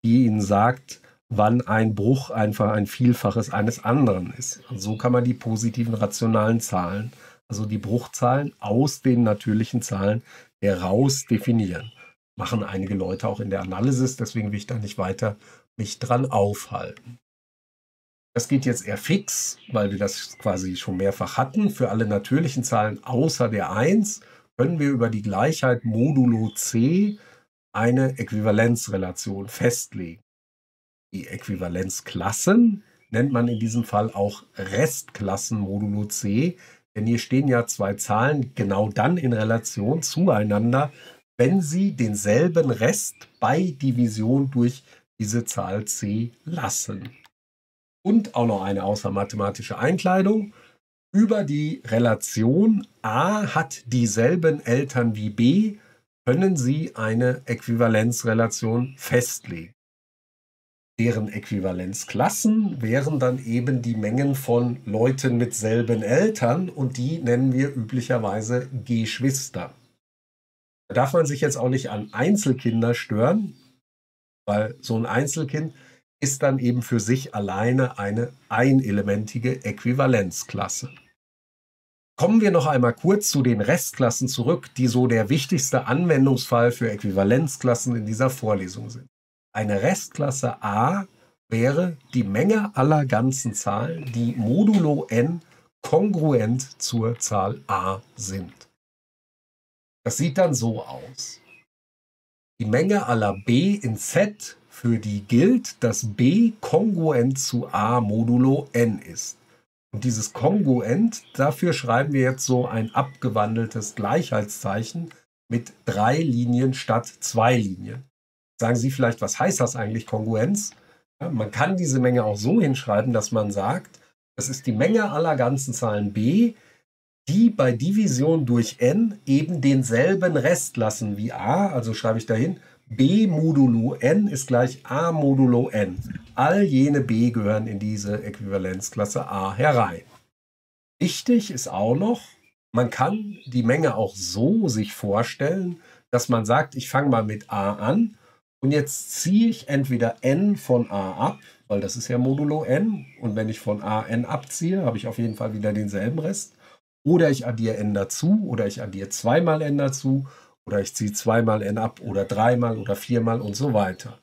die Ihnen sagt, wann ein Bruch einfach ein Vielfaches eines anderen ist. Und so kann man die positiven rationalen Zahlen, also die Bruchzahlen aus den natürlichen Zahlen heraus definieren. Machen einige Leute auch in der Analysis, deswegen will ich da nicht weiter mich dran aufhalten. Das geht jetzt eher fix, weil wir das quasi schon mehrfach hatten. Für alle natürlichen Zahlen außer der 1 können wir über die Gleichheit modulo c eine Äquivalenzrelation festlegen. Die Äquivalenzklassen nennt man in diesem Fall auch Restklassen modulo c, denn hier stehen ja zwei Zahlen genau dann in Relation zueinander, wenn sie denselben Rest bei Division durch diese Zahl c lassen. Und auch noch eine außermathematische Einkleidung. Über die Relation a hat dieselben Eltern wie b können Sie eine Äquivalenzrelation festlegen. Deren Äquivalenzklassen wären dann eben die Mengen von Leuten mit selben Eltern und die nennen wir üblicherweise Geschwister. Da darf man sich jetzt auch nicht an Einzelkinder stören, weil so ein Einzelkind ist dann eben für sich alleine eine einelementige Äquivalenzklasse. Kommen wir noch einmal kurz zu den Restklassen zurück, die so der wichtigste Anwendungsfall für Äquivalenzklassen in dieser Vorlesung sind. Eine Restklasse A wäre die Menge aller ganzen Zahlen, die modulo n kongruent zur Zahl a sind. Das sieht dann so aus. Die Menge aller b in z, für die gilt, dass b kongruent zu a modulo n ist. Und dieses kongruent, dafür schreiben wir jetzt so ein abgewandeltes Gleichheitszeichen mit drei Linien statt zwei Linien. Sagen Sie vielleicht, was heißt das eigentlich, Kongruenz? Ja, man kann diese Menge auch so hinschreiben, dass man sagt, das ist die Menge aller ganzen Zahlen b, die bei Division durch n eben denselben Rest lassen wie a. Also schreibe ich dahin, b modulo n ist gleich a modulo n. All jene b gehören in diese Äquivalenzklasse a herein. Wichtig ist auch noch, man kann die Menge auch so sich vorstellen, dass man sagt, ich fange mal mit a an und jetzt ziehe ich entweder n von a ab, weil das ist ja modulo n. Und wenn ich von a n abziehe, habe ich auf jeden Fall wieder denselben Rest. Oder ich addiere n dazu oder ich addiere zweimal n dazu oder ich ziehe zweimal n ab oder dreimal oder viermal und so weiter.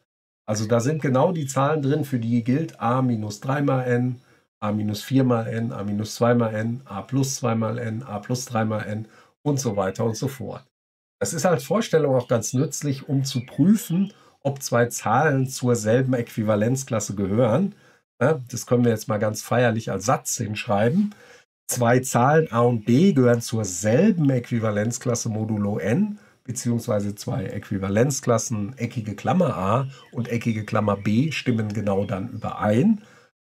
Also da sind genau die Zahlen drin, für die gilt a minus 3 mal n, a minus 4 mal n, a minus 2 mal n, a plus 2 mal n, a plus 3 mal n und so weiter und so fort. Das ist als Vorstellung auch ganz nützlich, um zu prüfen, ob zwei Zahlen zur selben Äquivalenzklasse gehören. Das können wir jetzt mal ganz feierlich als Satz hinschreiben. Zwei Zahlen a und b gehören zur selben Äquivalenzklasse modulo n, beziehungsweise zwei Äquivalenzklassen eckige Klammer a und eckige Klammer b stimmen genau dann überein,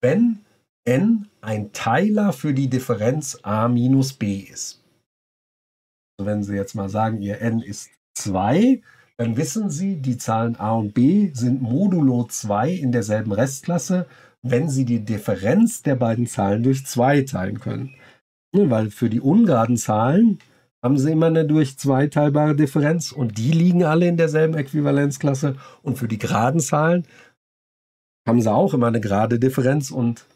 wenn n ein Teiler für die Differenz a minus b ist. Also wenn Sie jetzt mal sagen, Ihr n ist 2, dann wissen Sie, die Zahlen a und b sind modulo 2 in derselben Restklasse, wenn Sie die Differenz der beiden Zahlen durch 2 teilen können. Weil für die ungeraden Zahlen haben Sie immer eine durch 2 teilbare Differenz und die liegen alle in derselben Äquivalenzklasse. Und für die geraden Zahlen haben Sie auch immer eine gerade Differenz und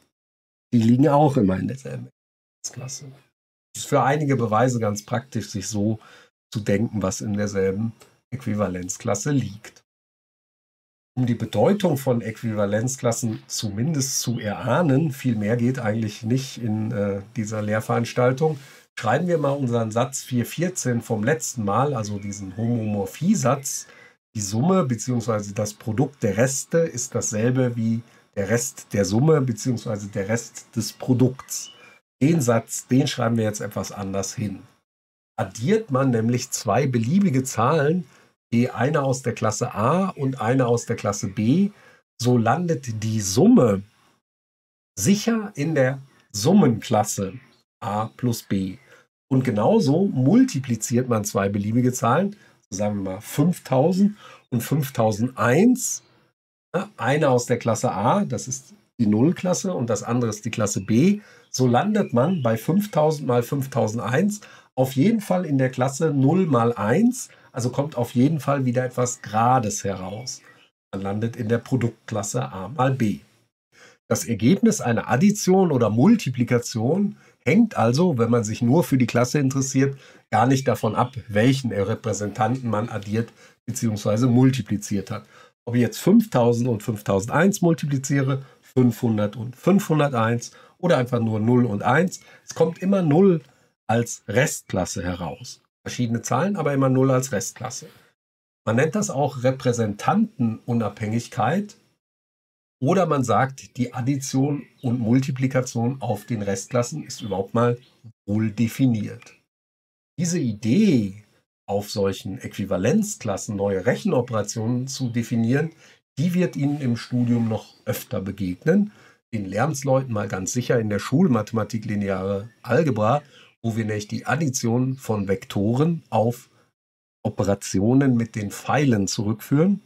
die liegen auch immer in derselben Äquivalenzklasse. Das ist für einige Beweise ganz praktisch, sich so zu denken, was in derselben Äquivalenzklasse liegt. Um die Bedeutung von Äquivalenzklassen zumindest zu erahnen, viel mehr geht eigentlich nicht in äh, dieser Lehrveranstaltung, schreiben wir mal unseren Satz 414 vom letzten Mal, also diesen Homomorphiesatz. Die Summe bzw. das Produkt der Reste ist dasselbe wie der Rest der Summe bzw. der Rest des Produkts. Den Satz, den schreiben wir jetzt etwas anders hin. Addiert man nämlich zwei beliebige Zahlen, die eine aus der Klasse A und eine aus der Klasse B, so landet die Summe sicher in der Summenklasse A plus B. Und genauso multipliziert man zwei beliebige Zahlen, sagen wir mal 5000 und 5001. Eine aus der Klasse A, das ist die Nullklasse, und das andere ist die Klasse B, so landet man bei 5000 mal 5001 auf jeden Fall in der Klasse 0 mal 1, also kommt auf jeden Fall wieder etwas Grades heraus. Man landet in der Produktklasse a mal b. Das Ergebnis einer Addition oder Multiplikation hängt also, wenn man sich nur für die Klasse interessiert, gar nicht davon ab, welchen Repräsentanten man addiert bzw. multipliziert hat. Ob ich jetzt 5000 und 5001 multipliziere, 500 und 501 oder einfach nur 0 und 1, es kommt immer 0 als Restklasse heraus. Verschiedene Zahlen, aber immer 0 als Restklasse. Man nennt das auch Repräsentantenunabhängigkeit oder man sagt, die Addition und Multiplikation auf den Restklassen ist überhaupt mal wohl definiert. Diese Idee, auf solchen Äquivalenzklassen neue Rechenoperationen zu definieren, die wird Ihnen im Studium noch öfter begegnen. Den Lernensleuten mal ganz sicher in der Schulmathematik lineare Algebra, wo wir nämlich die Addition von Vektoren auf Operationen mit den Pfeilen zurückführen.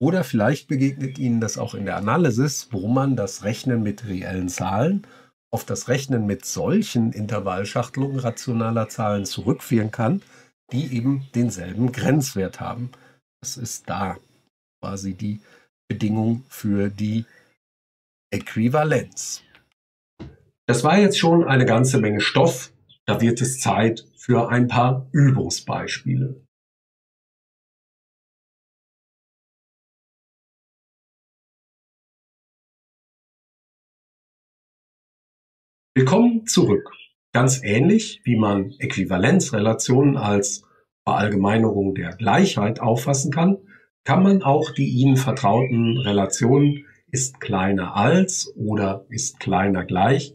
Oder vielleicht begegnet Ihnen das auch in der Analysis, wo man das Rechnen mit reellen Zahlen auf das Rechnen mit solchen Intervallschachtelungen rationaler Zahlen zurückführen kann, die eben denselben Grenzwert haben. Das ist da quasi die Bedingung für die Äquivalenz. Das war jetzt schon eine ganze Menge Stoff. Da wird es Zeit für ein paar Übungsbeispiele. Willkommen zurück. Ganz ähnlich wie man Äquivalenzrelationen als Verallgemeinerung der Gleichheit auffassen kann, kann man auch die Ihnen vertrauten Relationen ist kleiner als oder ist kleiner gleich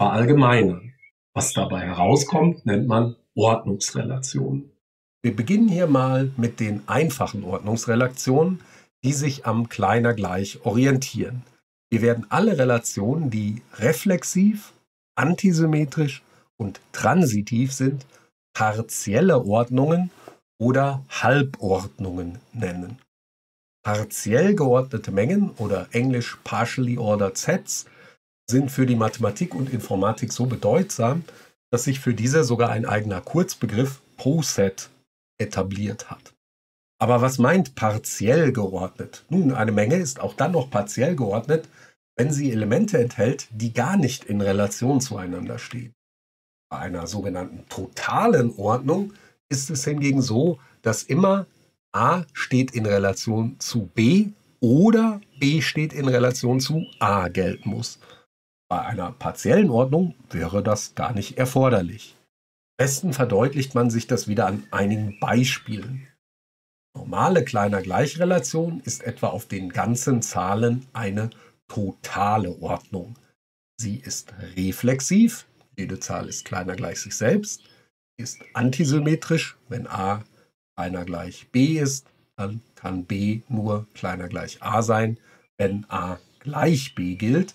verallgemeinern. Was dabei herauskommt, nennt man Ordnungsrelationen. Wir beginnen hier mal mit den einfachen Ordnungsrelationen, die sich am kleiner gleich orientieren. Wir werden alle Relationen, die reflexiv, antisymmetrisch und transitiv sind, partielle Ordnungen oder Halbordnungen nennen. Partiell geordnete Mengen oder englisch partially ordered sets sind für die Mathematik und Informatik so bedeutsam, dass sich für diese sogar ein eigener Kurzbegriff POSET etabliert hat. Aber was meint partiell geordnet? Nun, eine Menge ist auch dann noch partiell geordnet, wenn sie Elemente enthält, die gar nicht in Relation zueinander stehen. Bei einer sogenannten totalen Ordnung ist es hingegen so, dass immer a steht in Relation zu b oder b steht in Relation zu a gelten muss. Bei einer partiellen Ordnung wäre das gar nicht erforderlich. Am besten verdeutlicht man sich das wieder an einigen Beispielen. Normale kleiner Gleichrelation ist etwa auf den ganzen Zahlen eine totale Ordnung. Sie ist reflexiv, jede Zahl ist kleiner gleich sich selbst, ist antisymmetrisch, wenn a kleiner gleich b ist, dann kann b nur kleiner gleich a sein, wenn a gleich b gilt.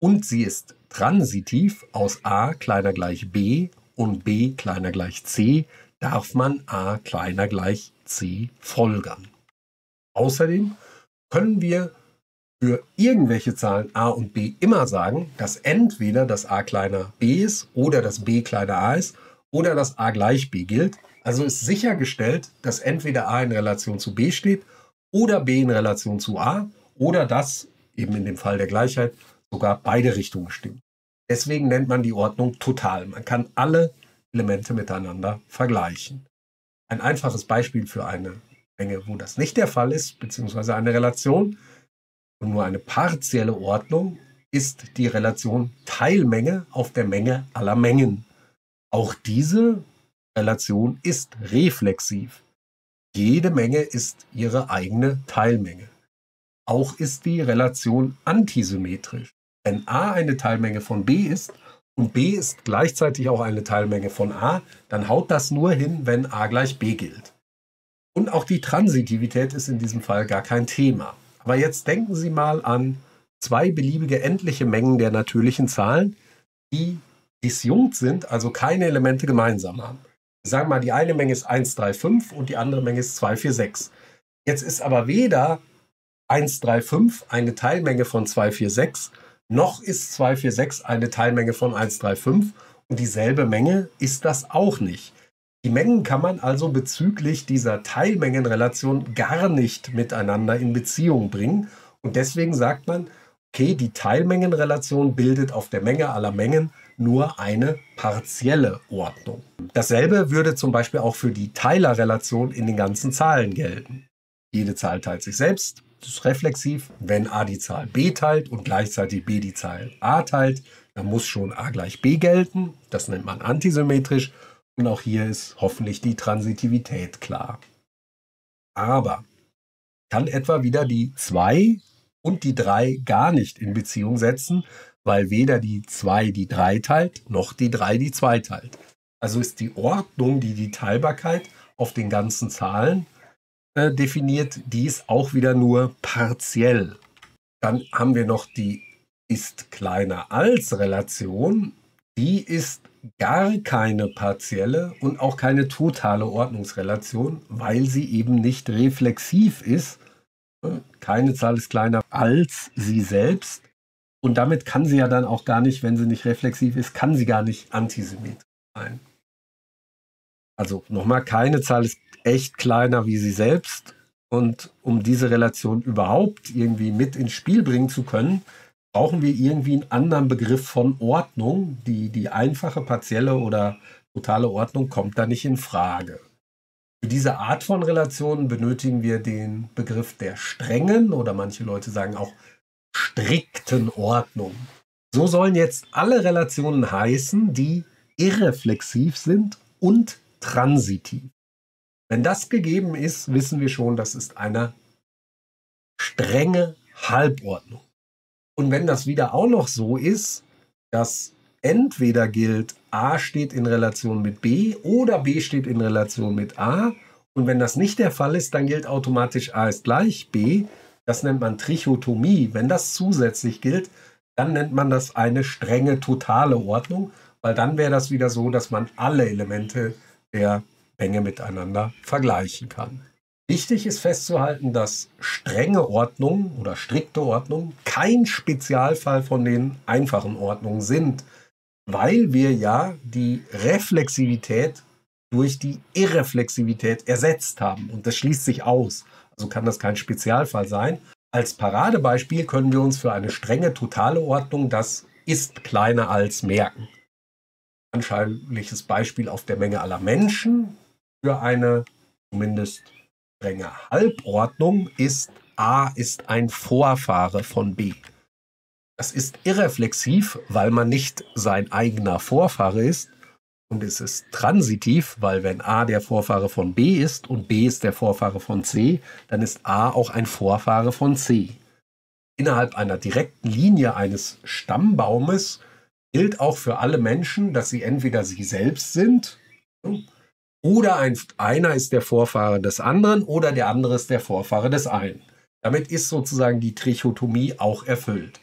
Und sie ist transitiv aus a kleiner gleich b und b kleiner gleich c, darf man a kleiner gleich c folgern. Außerdem können wir für irgendwelche Zahlen a und b immer sagen, dass entweder das a kleiner b ist oder das b kleiner a ist oder das a gleich b gilt. Also ist sichergestellt, dass entweder a in Relation zu b steht oder b in Relation zu a oder dass eben in dem Fall der Gleichheit sogar beide Richtungen stimmen. Deswegen nennt man die Ordnung total. Man kann alle Elemente miteinander vergleichen. Ein einfaches Beispiel für eine Menge, wo das nicht der Fall ist, beziehungsweise eine Relation, und nur eine partielle Ordnung ist die Relation Teilmenge auf der Menge aller Mengen. Auch diese Relation ist reflexiv. Jede Menge ist ihre eigene Teilmenge. Auch ist die Relation antisymmetrisch. Wenn a eine Teilmenge von b ist und b ist gleichzeitig auch eine Teilmenge von a, dann haut das nur hin, wenn a gleich b gilt. Und auch die Transitivität ist in diesem Fall gar kein Thema. Aber jetzt denken Sie mal an zwei beliebige endliche Mengen der natürlichen Zahlen, die disjunkt sind, also keine Elemente gemeinsam haben. Sagen wir mal, die eine Menge ist 135 und die andere Menge ist 246. Jetzt ist aber weder 135 eine Teilmenge von 246 noch ist 246 eine Teilmenge von 135 und dieselbe Menge ist das auch nicht. Die Mengen kann man also bezüglich dieser Teilmengenrelation gar nicht miteinander in Beziehung bringen. Und deswegen sagt man, okay, die Teilmengenrelation bildet auf der Menge aller Mengen nur eine partielle Ordnung. Dasselbe würde zum Beispiel auch für die Teilerrelation in den ganzen Zahlen gelten. Jede Zahl teilt sich selbst, das ist reflexiv. Wenn a die Zahl b teilt und gleichzeitig b die Zahl a teilt, dann muss schon a gleich b gelten. Das nennt man antisymmetrisch. Und auch hier ist hoffentlich die Transitivität klar. Aber kann etwa wieder die 2 und die 3 gar nicht in Beziehung setzen, weil weder die 2 die 3 teilt, noch die 3 die 2 teilt. Also ist die Ordnung, die die Teilbarkeit auf den ganzen Zahlen äh, definiert, die ist auch wieder nur partiell. Dann haben wir noch die ist kleiner als Relation. Die ist gar keine partielle und auch keine totale Ordnungsrelation, weil sie eben nicht reflexiv ist. Keine Zahl ist kleiner als sie selbst. Und damit kann sie ja dann auch gar nicht, wenn sie nicht reflexiv ist, kann sie gar nicht antisymmetrisch sein. Also nochmal, keine Zahl ist echt kleiner wie sie selbst. Und um diese Relation überhaupt irgendwie mit ins Spiel bringen zu können, brauchen wir irgendwie einen anderen Begriff von Ordnung. Die, die einfache partielle oder totale Ordnung kommt da nicht in Frage. Für diese Art von Relationen benötigen wir den Begriff der strengen oder manche Leute sagen auch strikten Ordnung. So sollen jetzt alle Relationen heißen, die irreflexiv sind und transitiv. Wenn das gegeben ist, wissen wir schon, das ist eine strenge Halbordnung. Und wenn das wieder auch noch so ist, dass entweder gilt, A steht in Relation mit B oder B steht in Relation mit A. Und wenn das nicht der Fall ist, dann gilt automatisch A ist gleich B. Das nennt man Trichotomie. Wenn das zusätzlich gilt, dann nennt man das eine strenge totale Ordnung, weil dann wäre das wieder so, dass man alle Elemente der Menge miteinander vergleichen kann. Wichtig ist festzuhalten, dass strenge Ordnungen oder strikte Ordnungen kein Spezialfall von den einfachen Ordnungen sind, weil wir ja die Reflexivität durch die Irreflexivität ersetzt haben. Und das schließt sich aus. Also kann das kein Spezialfall sein. Als Paradebeispiel können wir uns für eine strenge totale Ordnung das ist kleiner als merken. Anscheinliches Beispiel auf der Menge aller Menschen für eine zumindest strenge Halbordnung ist A ist ein Vorfahre von B. Das ist irreflexiv, weil man nicht sein eigener Vorfahre ist. Und es ist transitiv, weil wenn A der Vorfahre von B ist und B ist der Vorfahre von C, dann ist A auch ein Vorfahre von C. Innerhalb einer direkten Linie eines Stammbaumes gilt auch für alle Menschen, dass sie entweder sie selbst sind oder ein, einer ist der Vorfahre des anderen oder der andere ist der Vorfahre des einen. Damit ist sozusagen die Trichotomie auch erfüllt.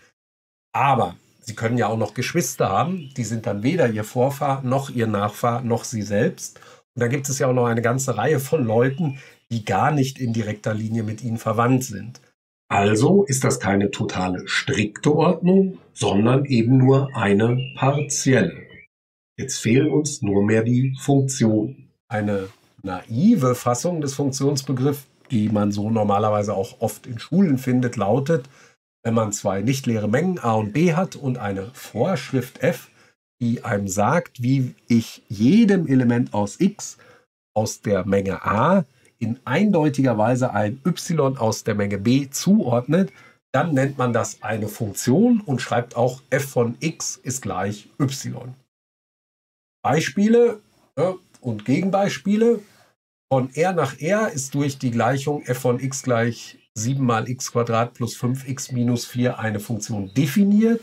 Aber sie können ja auch noch Geschwister haben, die sind dann weder ihr Vorfahr noch ihr Nachfahr noch sie selbst. Und da gibt es ja auch noch eine ganze Reihe von Leuten, die gar nicht in direkter Linie mit ihnen verwandt sind. Also ist das keine totale strikte Ordnung, sondern eben nur eine partielle. Jetzt fehlen uns nur mehr die Funktionen. Eine naive Fassung des Funktionsbegriffs, die man so normalerweise auch oft in Schulen findet, lautet, wenn man zwei nichtleere Mengen a und b hat und eine Vorschrift f, die einem sagt, wie ich jedem Element aus x aus der Menge a in eindeutiger Weise ein y aus der Menge b zuordnet, dann nennt man das eine Funktion und schreibt auch f von x ist gleich y. Beispiele, und Gegenbeispiele. Von R nach R ist durch die Gleichung f von x gleich 7 mal x plus 5x minus 4 eine Funktion definiert.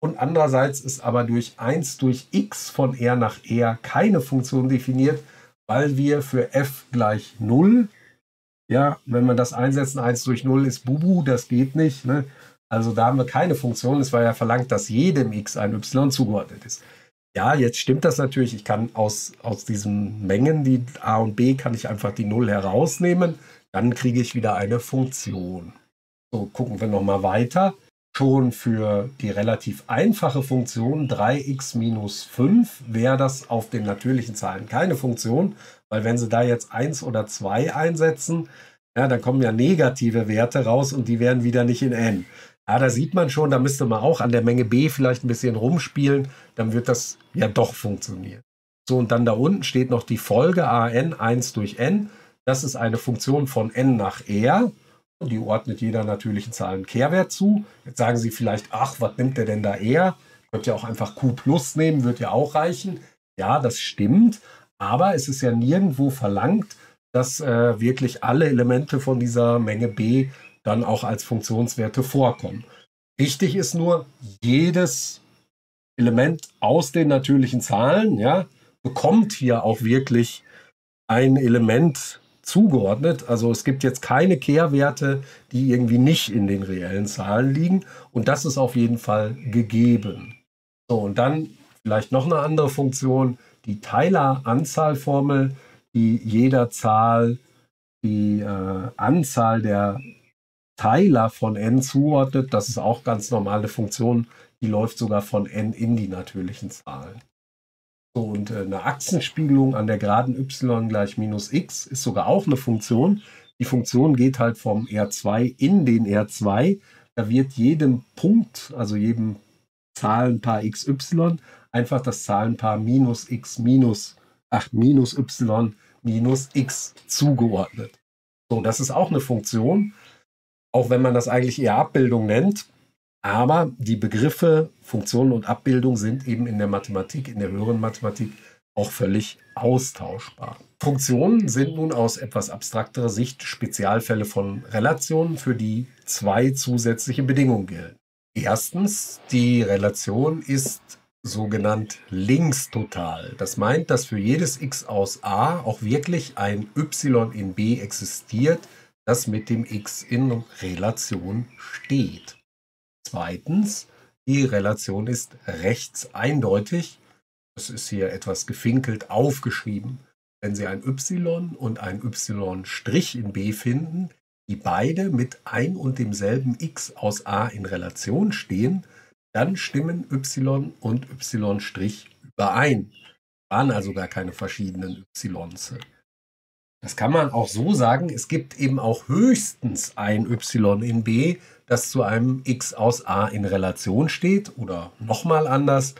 Und andererseits ist aber durch 1 durch x von R nach R keine Funktion definiert, weil wir für f gleich 0, ja, wenn man das einsetzen, 1 durch 0 ist Bubu, das geht nicht. Ne? Also da haben wir keine Funktion. Es war ja verlangt, dass jedem x ein y zugeordnet ist. Ja, jetzt stimmt das natürlich. Ich kann aus, aus diesen Mengen, die a und b, kann ich einfach die 0 herausnehmen. Dann kriege ich wieder eine Funktion. So, gucken wir nochmal weiter. schon für die relativ einfache Funktion 3x minus 5 wäre das auf den natürlichen Zahlen keine Funktion, weil wenn Sie da jetzt 1 oder 2 einsetzen, ja, dann kommen ja negative Werte raus und die wären wieder nicht in n. Ja, da sieht man schon, da müsste man auch an der Menge b vielleicht ein bisschen rumspielen, dann wird das ja doch funktionieren. So, und dann da unten steht noch die Folge an 1 durch n. Das ist eine Funktion von n nach r. Und die ordnet jeder natürlichen Zahl einen Kehrwert zu. Jetzt sagen Sie vielleicht, ach, was nimmt der denn da eher? Könnt ihr auch einfach Q plus nehmen, wird ja auch reichen. Ja, das stimmt. Aber es ist ja nirgendwo verlangt, dass äh, wirklich alle Elemente von dieser Menge B dann auch als Funktionswerte vorkommen. Wichtig ist nur, jedes Element aus den natürlichen Zahlen ja, bekommt hier auch wirklich ein Element zugeordnet. Also es gibt jetzt keine Kehrwerte, die irgendwie nicht in den reellen Zahlen liegen. Und das ist auf jeden Fall gegeben. So, und dann vielleicht noch eine andere Funktion, die Teiler-Anzahlformel, die jeder Zahl die äh, Anzahl der Teiler von n zuordnet. Das ist auch ganz normale Funktion. Die läuft sogar von n in die natürlichen Zahlen. So, und äh, eine Achsenspiegelung an der geraden y gleich minus x ist sogar auch eine Funktion. Die Funktion geht halt vom R2 in den R2. Da wird jedem Punkt, also jedem Zahlenpaar xy, einfach das Zahlenpaar minus x minus, ach, minus y minus x zugeordnet. So, das ist auch eine Funktion, auch wenn man das eigentlich eher Abbildung nennt. Aber die Begriffe Funktionen und Abbildung sind eben in der Mathematik, in der höheren Mathematik auch völlig austauschbar. Funktionen sind nun aus etwas abstrakterer Sicht Spezialfälle von Relationen, für die zwei zusätzliche Bedingungen gelten. Erstens, die Relation ist sogenannt linkstotal. Das meint, dass für jedes x aus a auch wirklich ein y in b existiert, das mit dem x in Relation steht. Zweitens, die Relation ist rechts eindeutig. Das ist hier etwas gefinkelt aufgeschrieben. Wenn Sie ein y und ein y' in b finden, die beide mit ein und demselben x aus a in Relation stehen, dann stimmen y und y' überein. Waren also gar keine verschiedenen y's. Das kann man auch so sagen, es gibt eben auch höchstens ein y in b, das zu einem x aus a in Relation steht. Oder nochmal anders,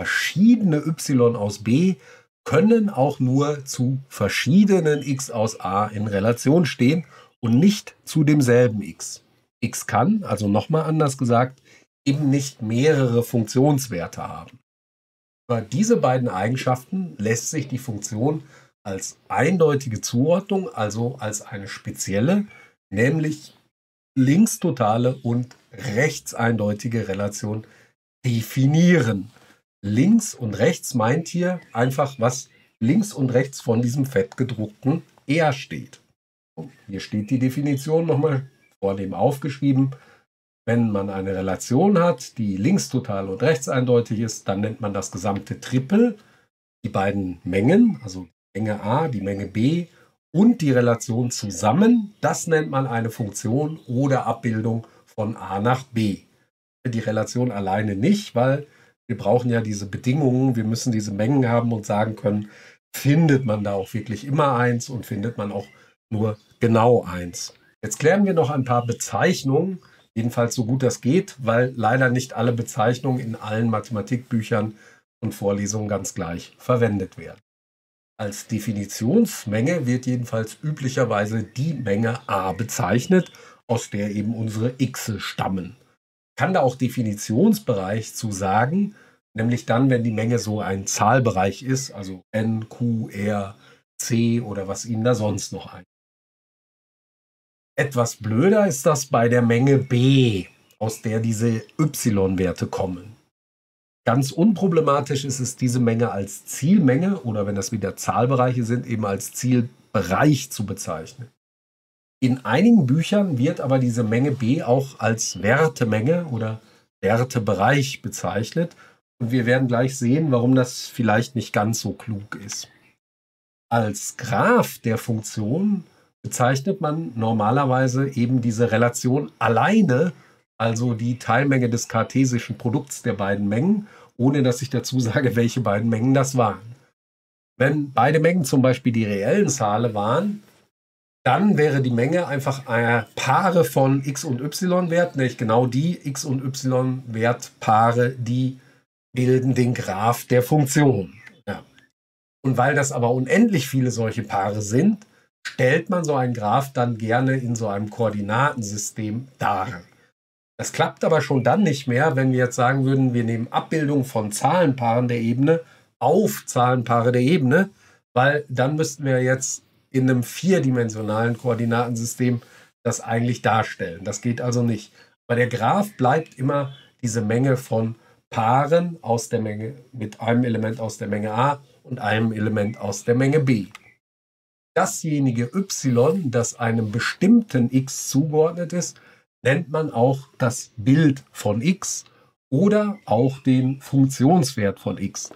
verschiedene y aus b können auch nur zu verschiedenen x aus a in Relation stehen und nicht zu demselben x. x kann, also nochmal anders gesagt, eben nicht mehrere Funktionswerte haben. Über diese beiden Eigenschaften lässt sich die Funktion als eindeutige Zuordnung, also als eine spezielle, nämlich linkstotale und rechtseindeutige Relation definieren. Links und rechts meint hier einfach, was links und rechts von diesem fettgedruckten R steht. Hier steht die Definition nochmal vor dem aufgeschrieben. Wenn man eine Relation hat, die linkstotal und rechtseindeutig ist, dann nennt man das gesamte Triple, die beiden Mengen, also Menge a, die Menge b und die Relation zusammen, das nennt man eine Funktion oder Abbildung von a nach b. Die Relation alleine nicht, weil wir brauchen ja diese Bedingungen, wir müssen diese Mengen haben und sagen können, findet man da auch wirklich immer eins und findet man auch nur genau eins. Jetzt klären wir noch ein paar Bezeichnungen, jedenfalls so gut das geht, weil leider nicht alle Bezeichnungen in allen Mathematikbüchern und Vorlesungen ganz gleich verwendet werden. Als Definitionsmenge wird jedenfalls üblicherweise die Menge a bezeichnet, aus der eben unsere x stammen. Kann da auch Definitionsbereich zu sagen, nämlich dann, wenn die Menge so ein Zahlbereich ist, also n, q, r, c oder was Ihnen da sonst noch ein. Etwas blöder ist das bei der Menge b, aus der diese y-Werte kommen. Ganz unproblematisch ist es, diese Menge als Zielmenge oder wenn das wieder Zahlbereiche sind, eben als Zielbereich zu bezeichnen. In einigen Büchern wird aber diese Menge b auch als Wertemenge oder Wertebereich bezeichnet und wir werden gleich sehen, warum das vielleicht nicht ganz so klug ist. Als Graph der Funktion bezeichnet man normalerweise eben diese Relation alleine also die Teilmenge des kartesischen Produkts der beiden Mengen, ohne dass ich dazu sage, <laughs> welche beiden Mengen das waren. Wenn beide Mengen zum Beispiel die reellen Zahlen waren, dann wäre die Menge einfach eine Paare von x und y Wert, nämlich genau die x und y Wertpaare, die bilden den Graph der Funktion. Ja. Und weil das aber unendlich viele solche Paare sind, stellt man so einen Graph dann gerne in so einem Koordinatensystem dar. Das klappt aber schon dann nicht mehr, wenn wir jetzt sagen würden, wir nehmen Abbildungen von Zahlenpaaren der Ebene auf Zahlenpaare der Ebene, weil dann müssten wir jetzt in einem vierdimensionalen Koordinatensystem das eigentlich darstellen. Das geht also nicht. Aber der Graph bleibt immer diese Menge von Paaren aus der Menge mit einem Element aus der Menge A und einem Element aus der Menge B. Dasjenige y, das einem bestimmten x zugeordnet ist, nennt man auch das Bild von x oder auch den Funktionswert von x.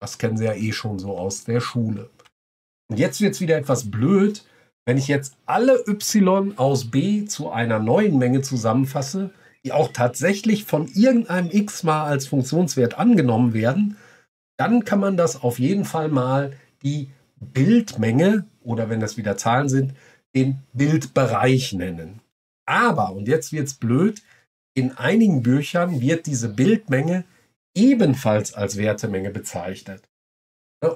Das kennen Sie ja eh schon so aus der Schule. Und jetzt wird es wieder etwas blöd, wenn ich jetzt alle y aus b zu einer neuen Menge zusammenfasse, die auch tatsächlich von irgendeinem x mal als Funktionswert angenommen werden, dann kann man das auf jeden Fall mal die Bildmenge oder wenn das wieder Zahlen sind, den Bildbereich nennen. Aber, und jetzt wird es blöd, in einigen Büchern wird diese Bildmenge ebenfalls als Wertemenge bezeichnet.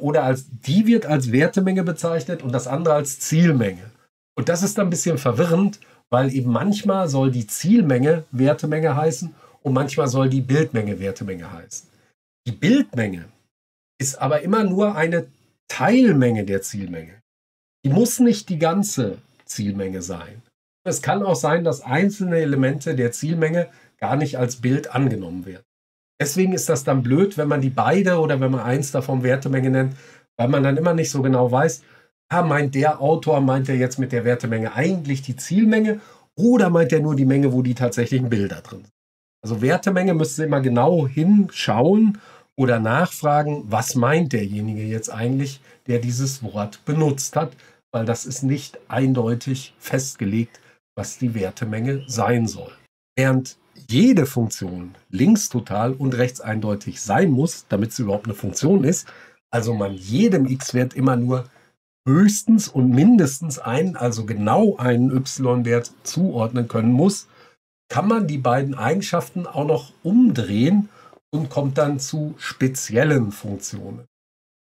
Oder als, die wird als Wertemenge bezeichnet und das andere als Zielmenge. Und das ist dann ein bisschen verwirrend, weil eben manchmal soll die Zielmenge Wertemenge heißen und manchmal soll die Bildmenge Wertemenge heißen. Die Bildmenge ist aber immer nur eine Teilmenge der Zielmenge. Die muss nicht die ganze Zielmenge sein. Es kann auch sein, dass einzelne Elemente der Zielmenge gar nicht als Bild angenommen werden. Deswegen ist das dann blöd, wenn man die beide oder wenn man eins davon Wertemenge nennt, weil man dann immer nicht so genau weiß, ah, meint der Autor, meint er jetzt mit der Wertemenge eigentlich die Zielmenge oder meint er nur die Menge, wo die tatsächlichen Bilder drin sind. Also Wertemenge müssen Sie immer genau hinschauen oder nachfragen, was meint derjenige jetzt eigentlich, der dieses Wort benutzt hat, weil das ist nicht eindeutig festgelegt, was die Wertemenge sein soll. Während jede Funktion links total und rechts eindeutig sein muss, damit sie überhaupt eine Funktion ist, also man jedem x-Wert immer nur höchstens und mindestens einen, also genau einen y-Wert zuordnen können muss, kann man die beiden Eigenschaften auch noch umdrehen und kommt dann zu speziellen Funktionen.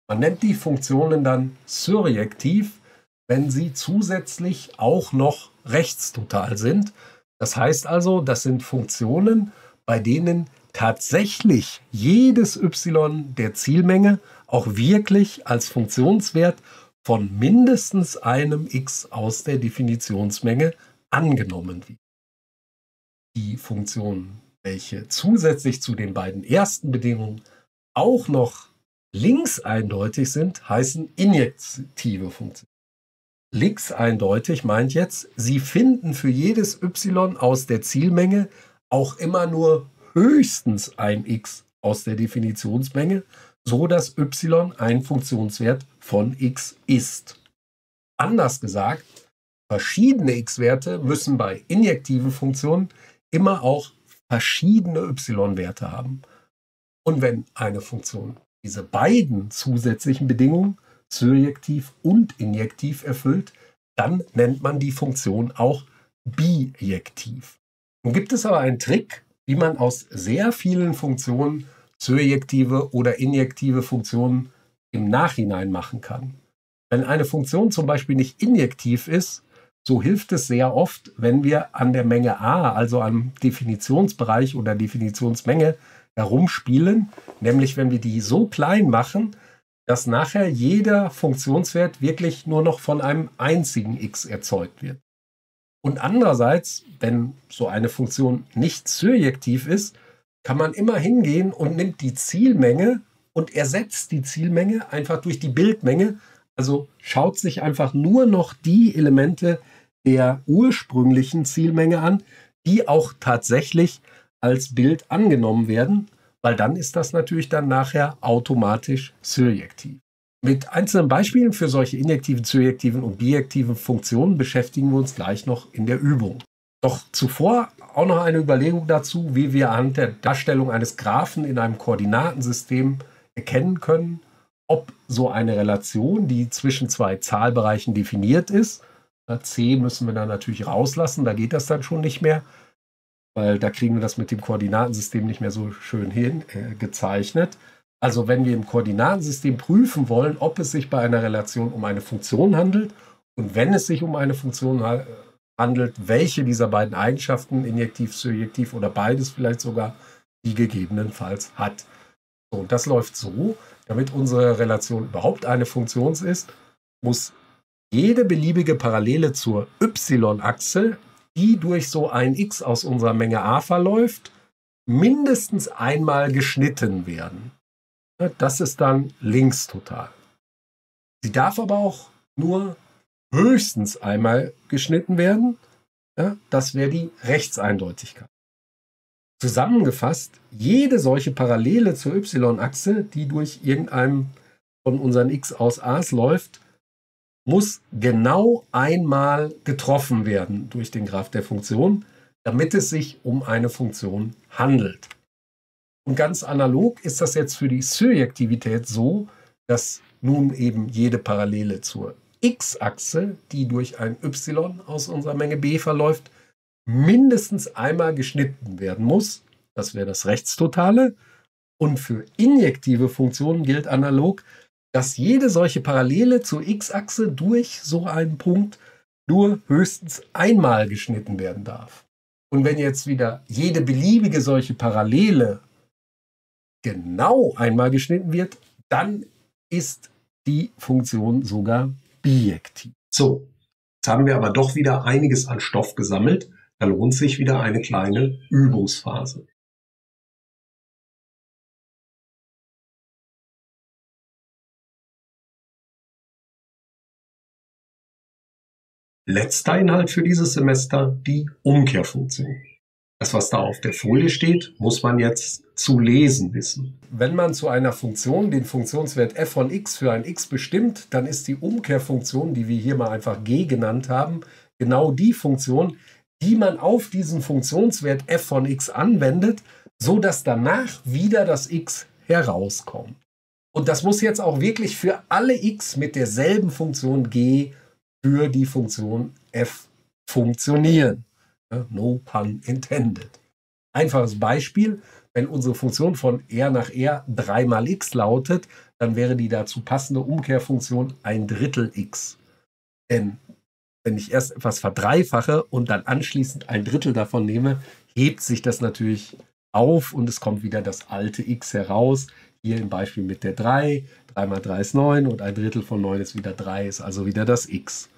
Man nennt die Funktionen dann surjektiv, wenn sie zusätzlich auch noch rechtstotal sind. Das heißt also, das sind Funktionen, bei denen tatsächlich jedes y der Zielmenge auch wirklich als Funktionswert von mindestens einem x aus der Definitionsmenge angenommen wird. Die Funktionen, welche zusätzlich zu den beiden ersten Bedingungen auch noch links eindeutig sind, heißen injektive Funktionen. Links eindeutig meint jetzt, Sie finden für jedes y aus der Zielmenge auch immer nur höchstens ein x aus der Definitionsmenge, so dass y ein Funktionswert von x ist. Anders gesagt, verschiedene x-Werte müssen bei injektiven Funktionen immer auch verschiedene y-Werte haben. Und wenn eine Funktion diese beiden zusätzlichen Bedingungen surjektiv und injektiv erfüllt, dann nennt man die Funktion auch bijektiv. Nun gibt es aber einen Trick, wie man aus sehr vielen Funktionen surjektive oder injektive Funktionen im Nachhinein machen kann. Wenn eine Funktion zum Beispiel nicht injektiv ist, so hilft es sehr oft, wenn wir an der Menge a, also am Definitionsbereich oder Definitionsmenge herumspielen, nämlich wenn wir die so klein machen, dass nachher jeder Funktionswert wirklich nur noch von einem einzigen x erzeugt wird. Und andererseits, wenn so eine Funktion nicht surjektiv ist, kann man immer hingehen und nimmt die Zielmenge und ersetzt die Zielmenge einfach durch die Bildmenge. Also schaut sich einfach nur noch die Elemente der ursprünglichen Zielmenge an, die auch tatsächlich als Bild angenommen werden weil dann ist das natürlich dann nachher automatisch surjektiv. Mit einzelnen Beispielen für solche injektiven, surjektiven und bijektiven Funktionen beschäftigen wir uns gleich noch in der Übung. Doch zuvor auch noch eine Überlegung dazu, wie wir anhand der Darstellung eines Graphen in einem Koordinatensystem erkennen können, ob so eine Relation, die zwischen zwei Zahlbereichen definiert ist, C müssen wir dann natürlich rauslassen, da geht das dann schon nicht mehr, weil da kriegen wir das mit dem Koordinatensystem nicht mehr so schön hin äh, gezeichnet. Also wenn wir im Koordinatensystem prüfen wollen, ob es sich bei einer Relation um eine Funktion handelt und wenn es sich um eine Funktion handelt, welche dieser beiden Eigenschaften, injektiv, surjektiv oder beides vielleicht sogar, die gegebenenfalls hat. So, und das läuft so, damit unsere Relation überhaupt eine Funktion ist, muss jede beliebige Parallele zur y-Achse, die durch so ein x aus unserer Menge a verläuft, mindestens einmal geschnitten werden. Das ist dann links total. Sie darf aber auch nur höchstens einmal geschnitten werden. Das wäre die Rechtseindeutigkeit. Zusammengefasst, jede solche Parallele zur y-Achse, die durch irgendeinem von unseren x aus a's läuft, muss genau einmal getroffen werden durch den Graph der Funktion, damit es sich um eine Funktion handelt. Und ganz analog ist das jetzt für die Surjektivität so, dass nun eben jede Parallele zur x-Achse, die durch ein y aus unserer Menge b verläuft, mindestens einmal geschnitten werden muss. Das wäre das Rechtstotale. Und für injektive Funktionen gilt analog, dass jede solche Parallele zur x-Achse durch so einen Punkt nur höchstens einmal geschnitten werden darf. Und wenn jetzt wieder jede beliebige solche Parallele genau einmal geschnitten wird, dann ist die Funktion sogar bijektiv. So, jetzt haben wir aber doch wieder einiges an Stoff gesammelt. Da lohnt sich wieder eine kleine Übungsphase. Letzter Inhalt für dieses Semester die Umkehrfunktion. Das, was da auf der Folie steht, muss man jetzt zu lesen wissen. Wenn man zu einer Funktion den Funktionswert f von x für ein x bestimmt, dann ist die Umkehrfunktion, die wir hier mal einfach g genannt haben, genau die Funktion, die man auf diesen Funktionswert f von x anwendet, so dass danach wieder das x herauskommt. Und das muss jetzt auch wirklich für alle x mit derselben Funktion g für die Funktion f funktionieren. No pun intended. Einfaches Beispiel, wenn unsere Funktion von r nach r 3 mal x lautet, dann wäre die dazu passende Umkehrfunktion ein Drittel x. Denn wenn ich erst etwas verdreifache und dann anschließend ein Drittel davon nehme, hebt sich das natürlich auf und es kommt wieder das alte x heraus. Hier im Beispiel mit der 3. 3 mal 3 ist 9 und ein Drittel von 9 ist wieder 3, ist also wieder das x.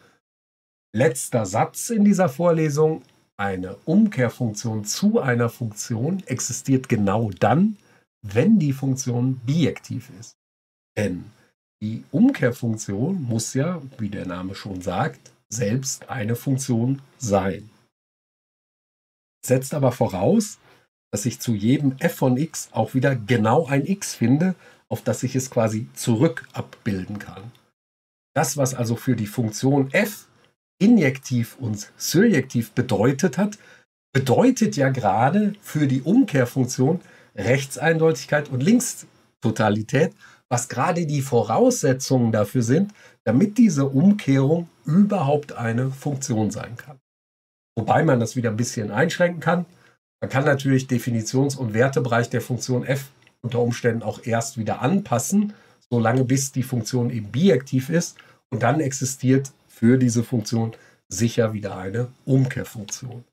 Letzter Satz in dieser Vorlesung. Eine Umkehrfunktion zu einer Funktion existiert genau dann, wenn die Funktion bijektiv ist. Denn die Umkehrfunktion muss ja, wie der Name schon sagt, selbst eine Funktion sein. Setzt aber voraus, dass ich zu jedem f von x auch wieder genau ein x finde, auf das ich es quasi zurück abbilden kann. Das, was also für die Funktion f injektiv und surjektiv bedeutet hat, bedeutet ja gerade für die Umkehrfunktion Rechtseindeutigkeit und Linkstotalität, was gerade die Voraussetzungen dafür sind, damit diese Umkehrung überhaupt eine Funktion sein kann. Wobei man das wieder ein bisschen einschränken kann. Man kann natürlich Definitions- und Wertebereich der Funktion f unter Umständen auch erst wieder anpassen, solange bis die Funktion eben bijektiv ist. Und dann existiert für diese Funktion sicher wieder eine Umkehrfunktion.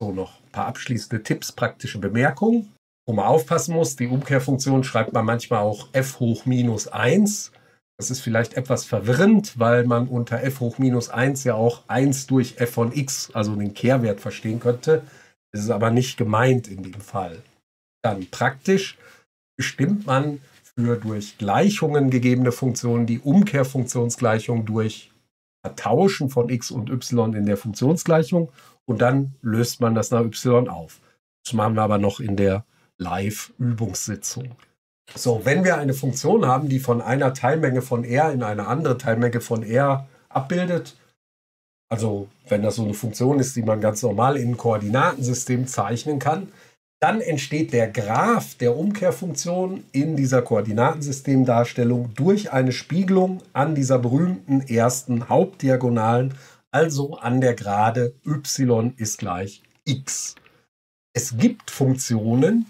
So, noch ein paar abschließende Tipps, praktische Bemerkungen. Wo man aufpassen muss, die Umkehrfunktion schreibt man manchmal auch f hoch minus 1. Das ist vielleicht etwas verwirrend, weil man unter f hoch minus 1 ja auch 1 durch f von x, also den Kehrwert, verstehen könnte. Das ist aber nicht gemeint in dem Fall. Dann praktisch bestimmt man für durch Gleichungen gegebene Funktionen die Umkehrfunktionsgleichung durch Vertauschen von x und y in der Funktionsgleichung und dann löst man das nach y auf. Das machen wir aber noch in der Live-Übungssitzung. So, wenn wir eine Funktion haben, die von einer Teilmenge von r in eine andere Teilmenge von r abbildet, also wenn das so eine Funktion ist, die man ganz normal in ein Koordinatensystem zeichnen kann, dann entsteht der Graph der Umkehrfunktion in dieser Koordinatensystemdarstellung durch eine Spiegelung an dieser berühmten ersten Hauptdiagonalen, also an der Gerade y ist gleich x. Es gibt Funktionen,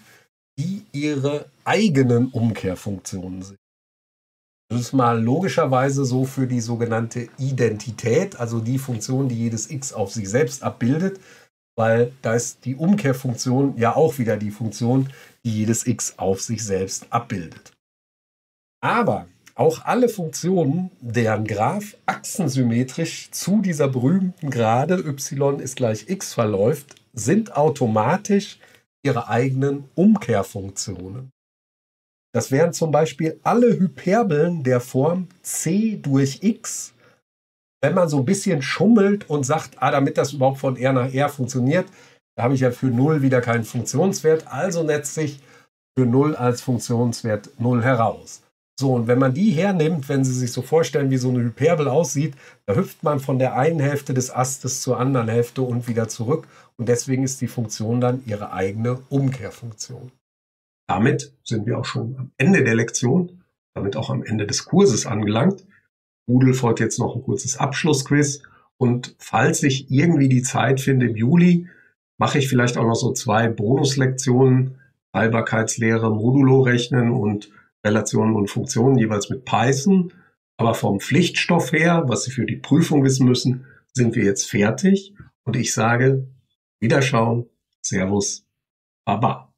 die ihre eigenen Umkehrfunktionen sind. Das ist mal logischerweise so für die sogenannte Identität, also die Funktion, die jedes x auf sich selbst abbildet weil da ist die Umkehrfunktion ja auch wieder die Funktion, die jedes x auf sich selbst abbildet. Aber auch alle Funktionen, deren Graph achsensymmetrisch zu dieser berühmten Gerade y ist gleich x verläuft, sind automatisch ihre eigenen Umkehrfunktionen. Das wären zum Beispiel alle Hyperbeln der Form c durch x wenn man so ein bisschen schummelt und sagt, ah, damit das überhaupt von R nach R funktioniert, da habe ich ja für 0 wieder keinen Funktionswert, also netzt sich für 0 als Funktionswert 0 heraus. So, und wenn man die hernimmt, wenn Sie sich so vorstellen, wie so eine Hyperbel aussieht, da hüpft man von der einen Hälfte des Astes zur anderen Hälfte und wieder zurück. Und deswegen ist die Funktion dann ihre eigene Umkehrfunktion. Damit sind wir auch schon am Ende der Lektion, damit auch am Ende des Kurses angelangt. Moodle folgt jetzt noch ein kurzes Abschlussquiz. Und falls ich irgendwie die Zeit finde im Juli, mache ich vielleicht auch noch so zwei Bonuslektionen, Teilbarkeitslehre, Modulo rechnen und Relationen und Funktionen jeweils mit Python. Aber vom Pflichtstoff her, was Sie für die Prüfung wissen müssen, sind wir jetzt fertig. Und ich sage, Wiederschauen, Servus, Baba.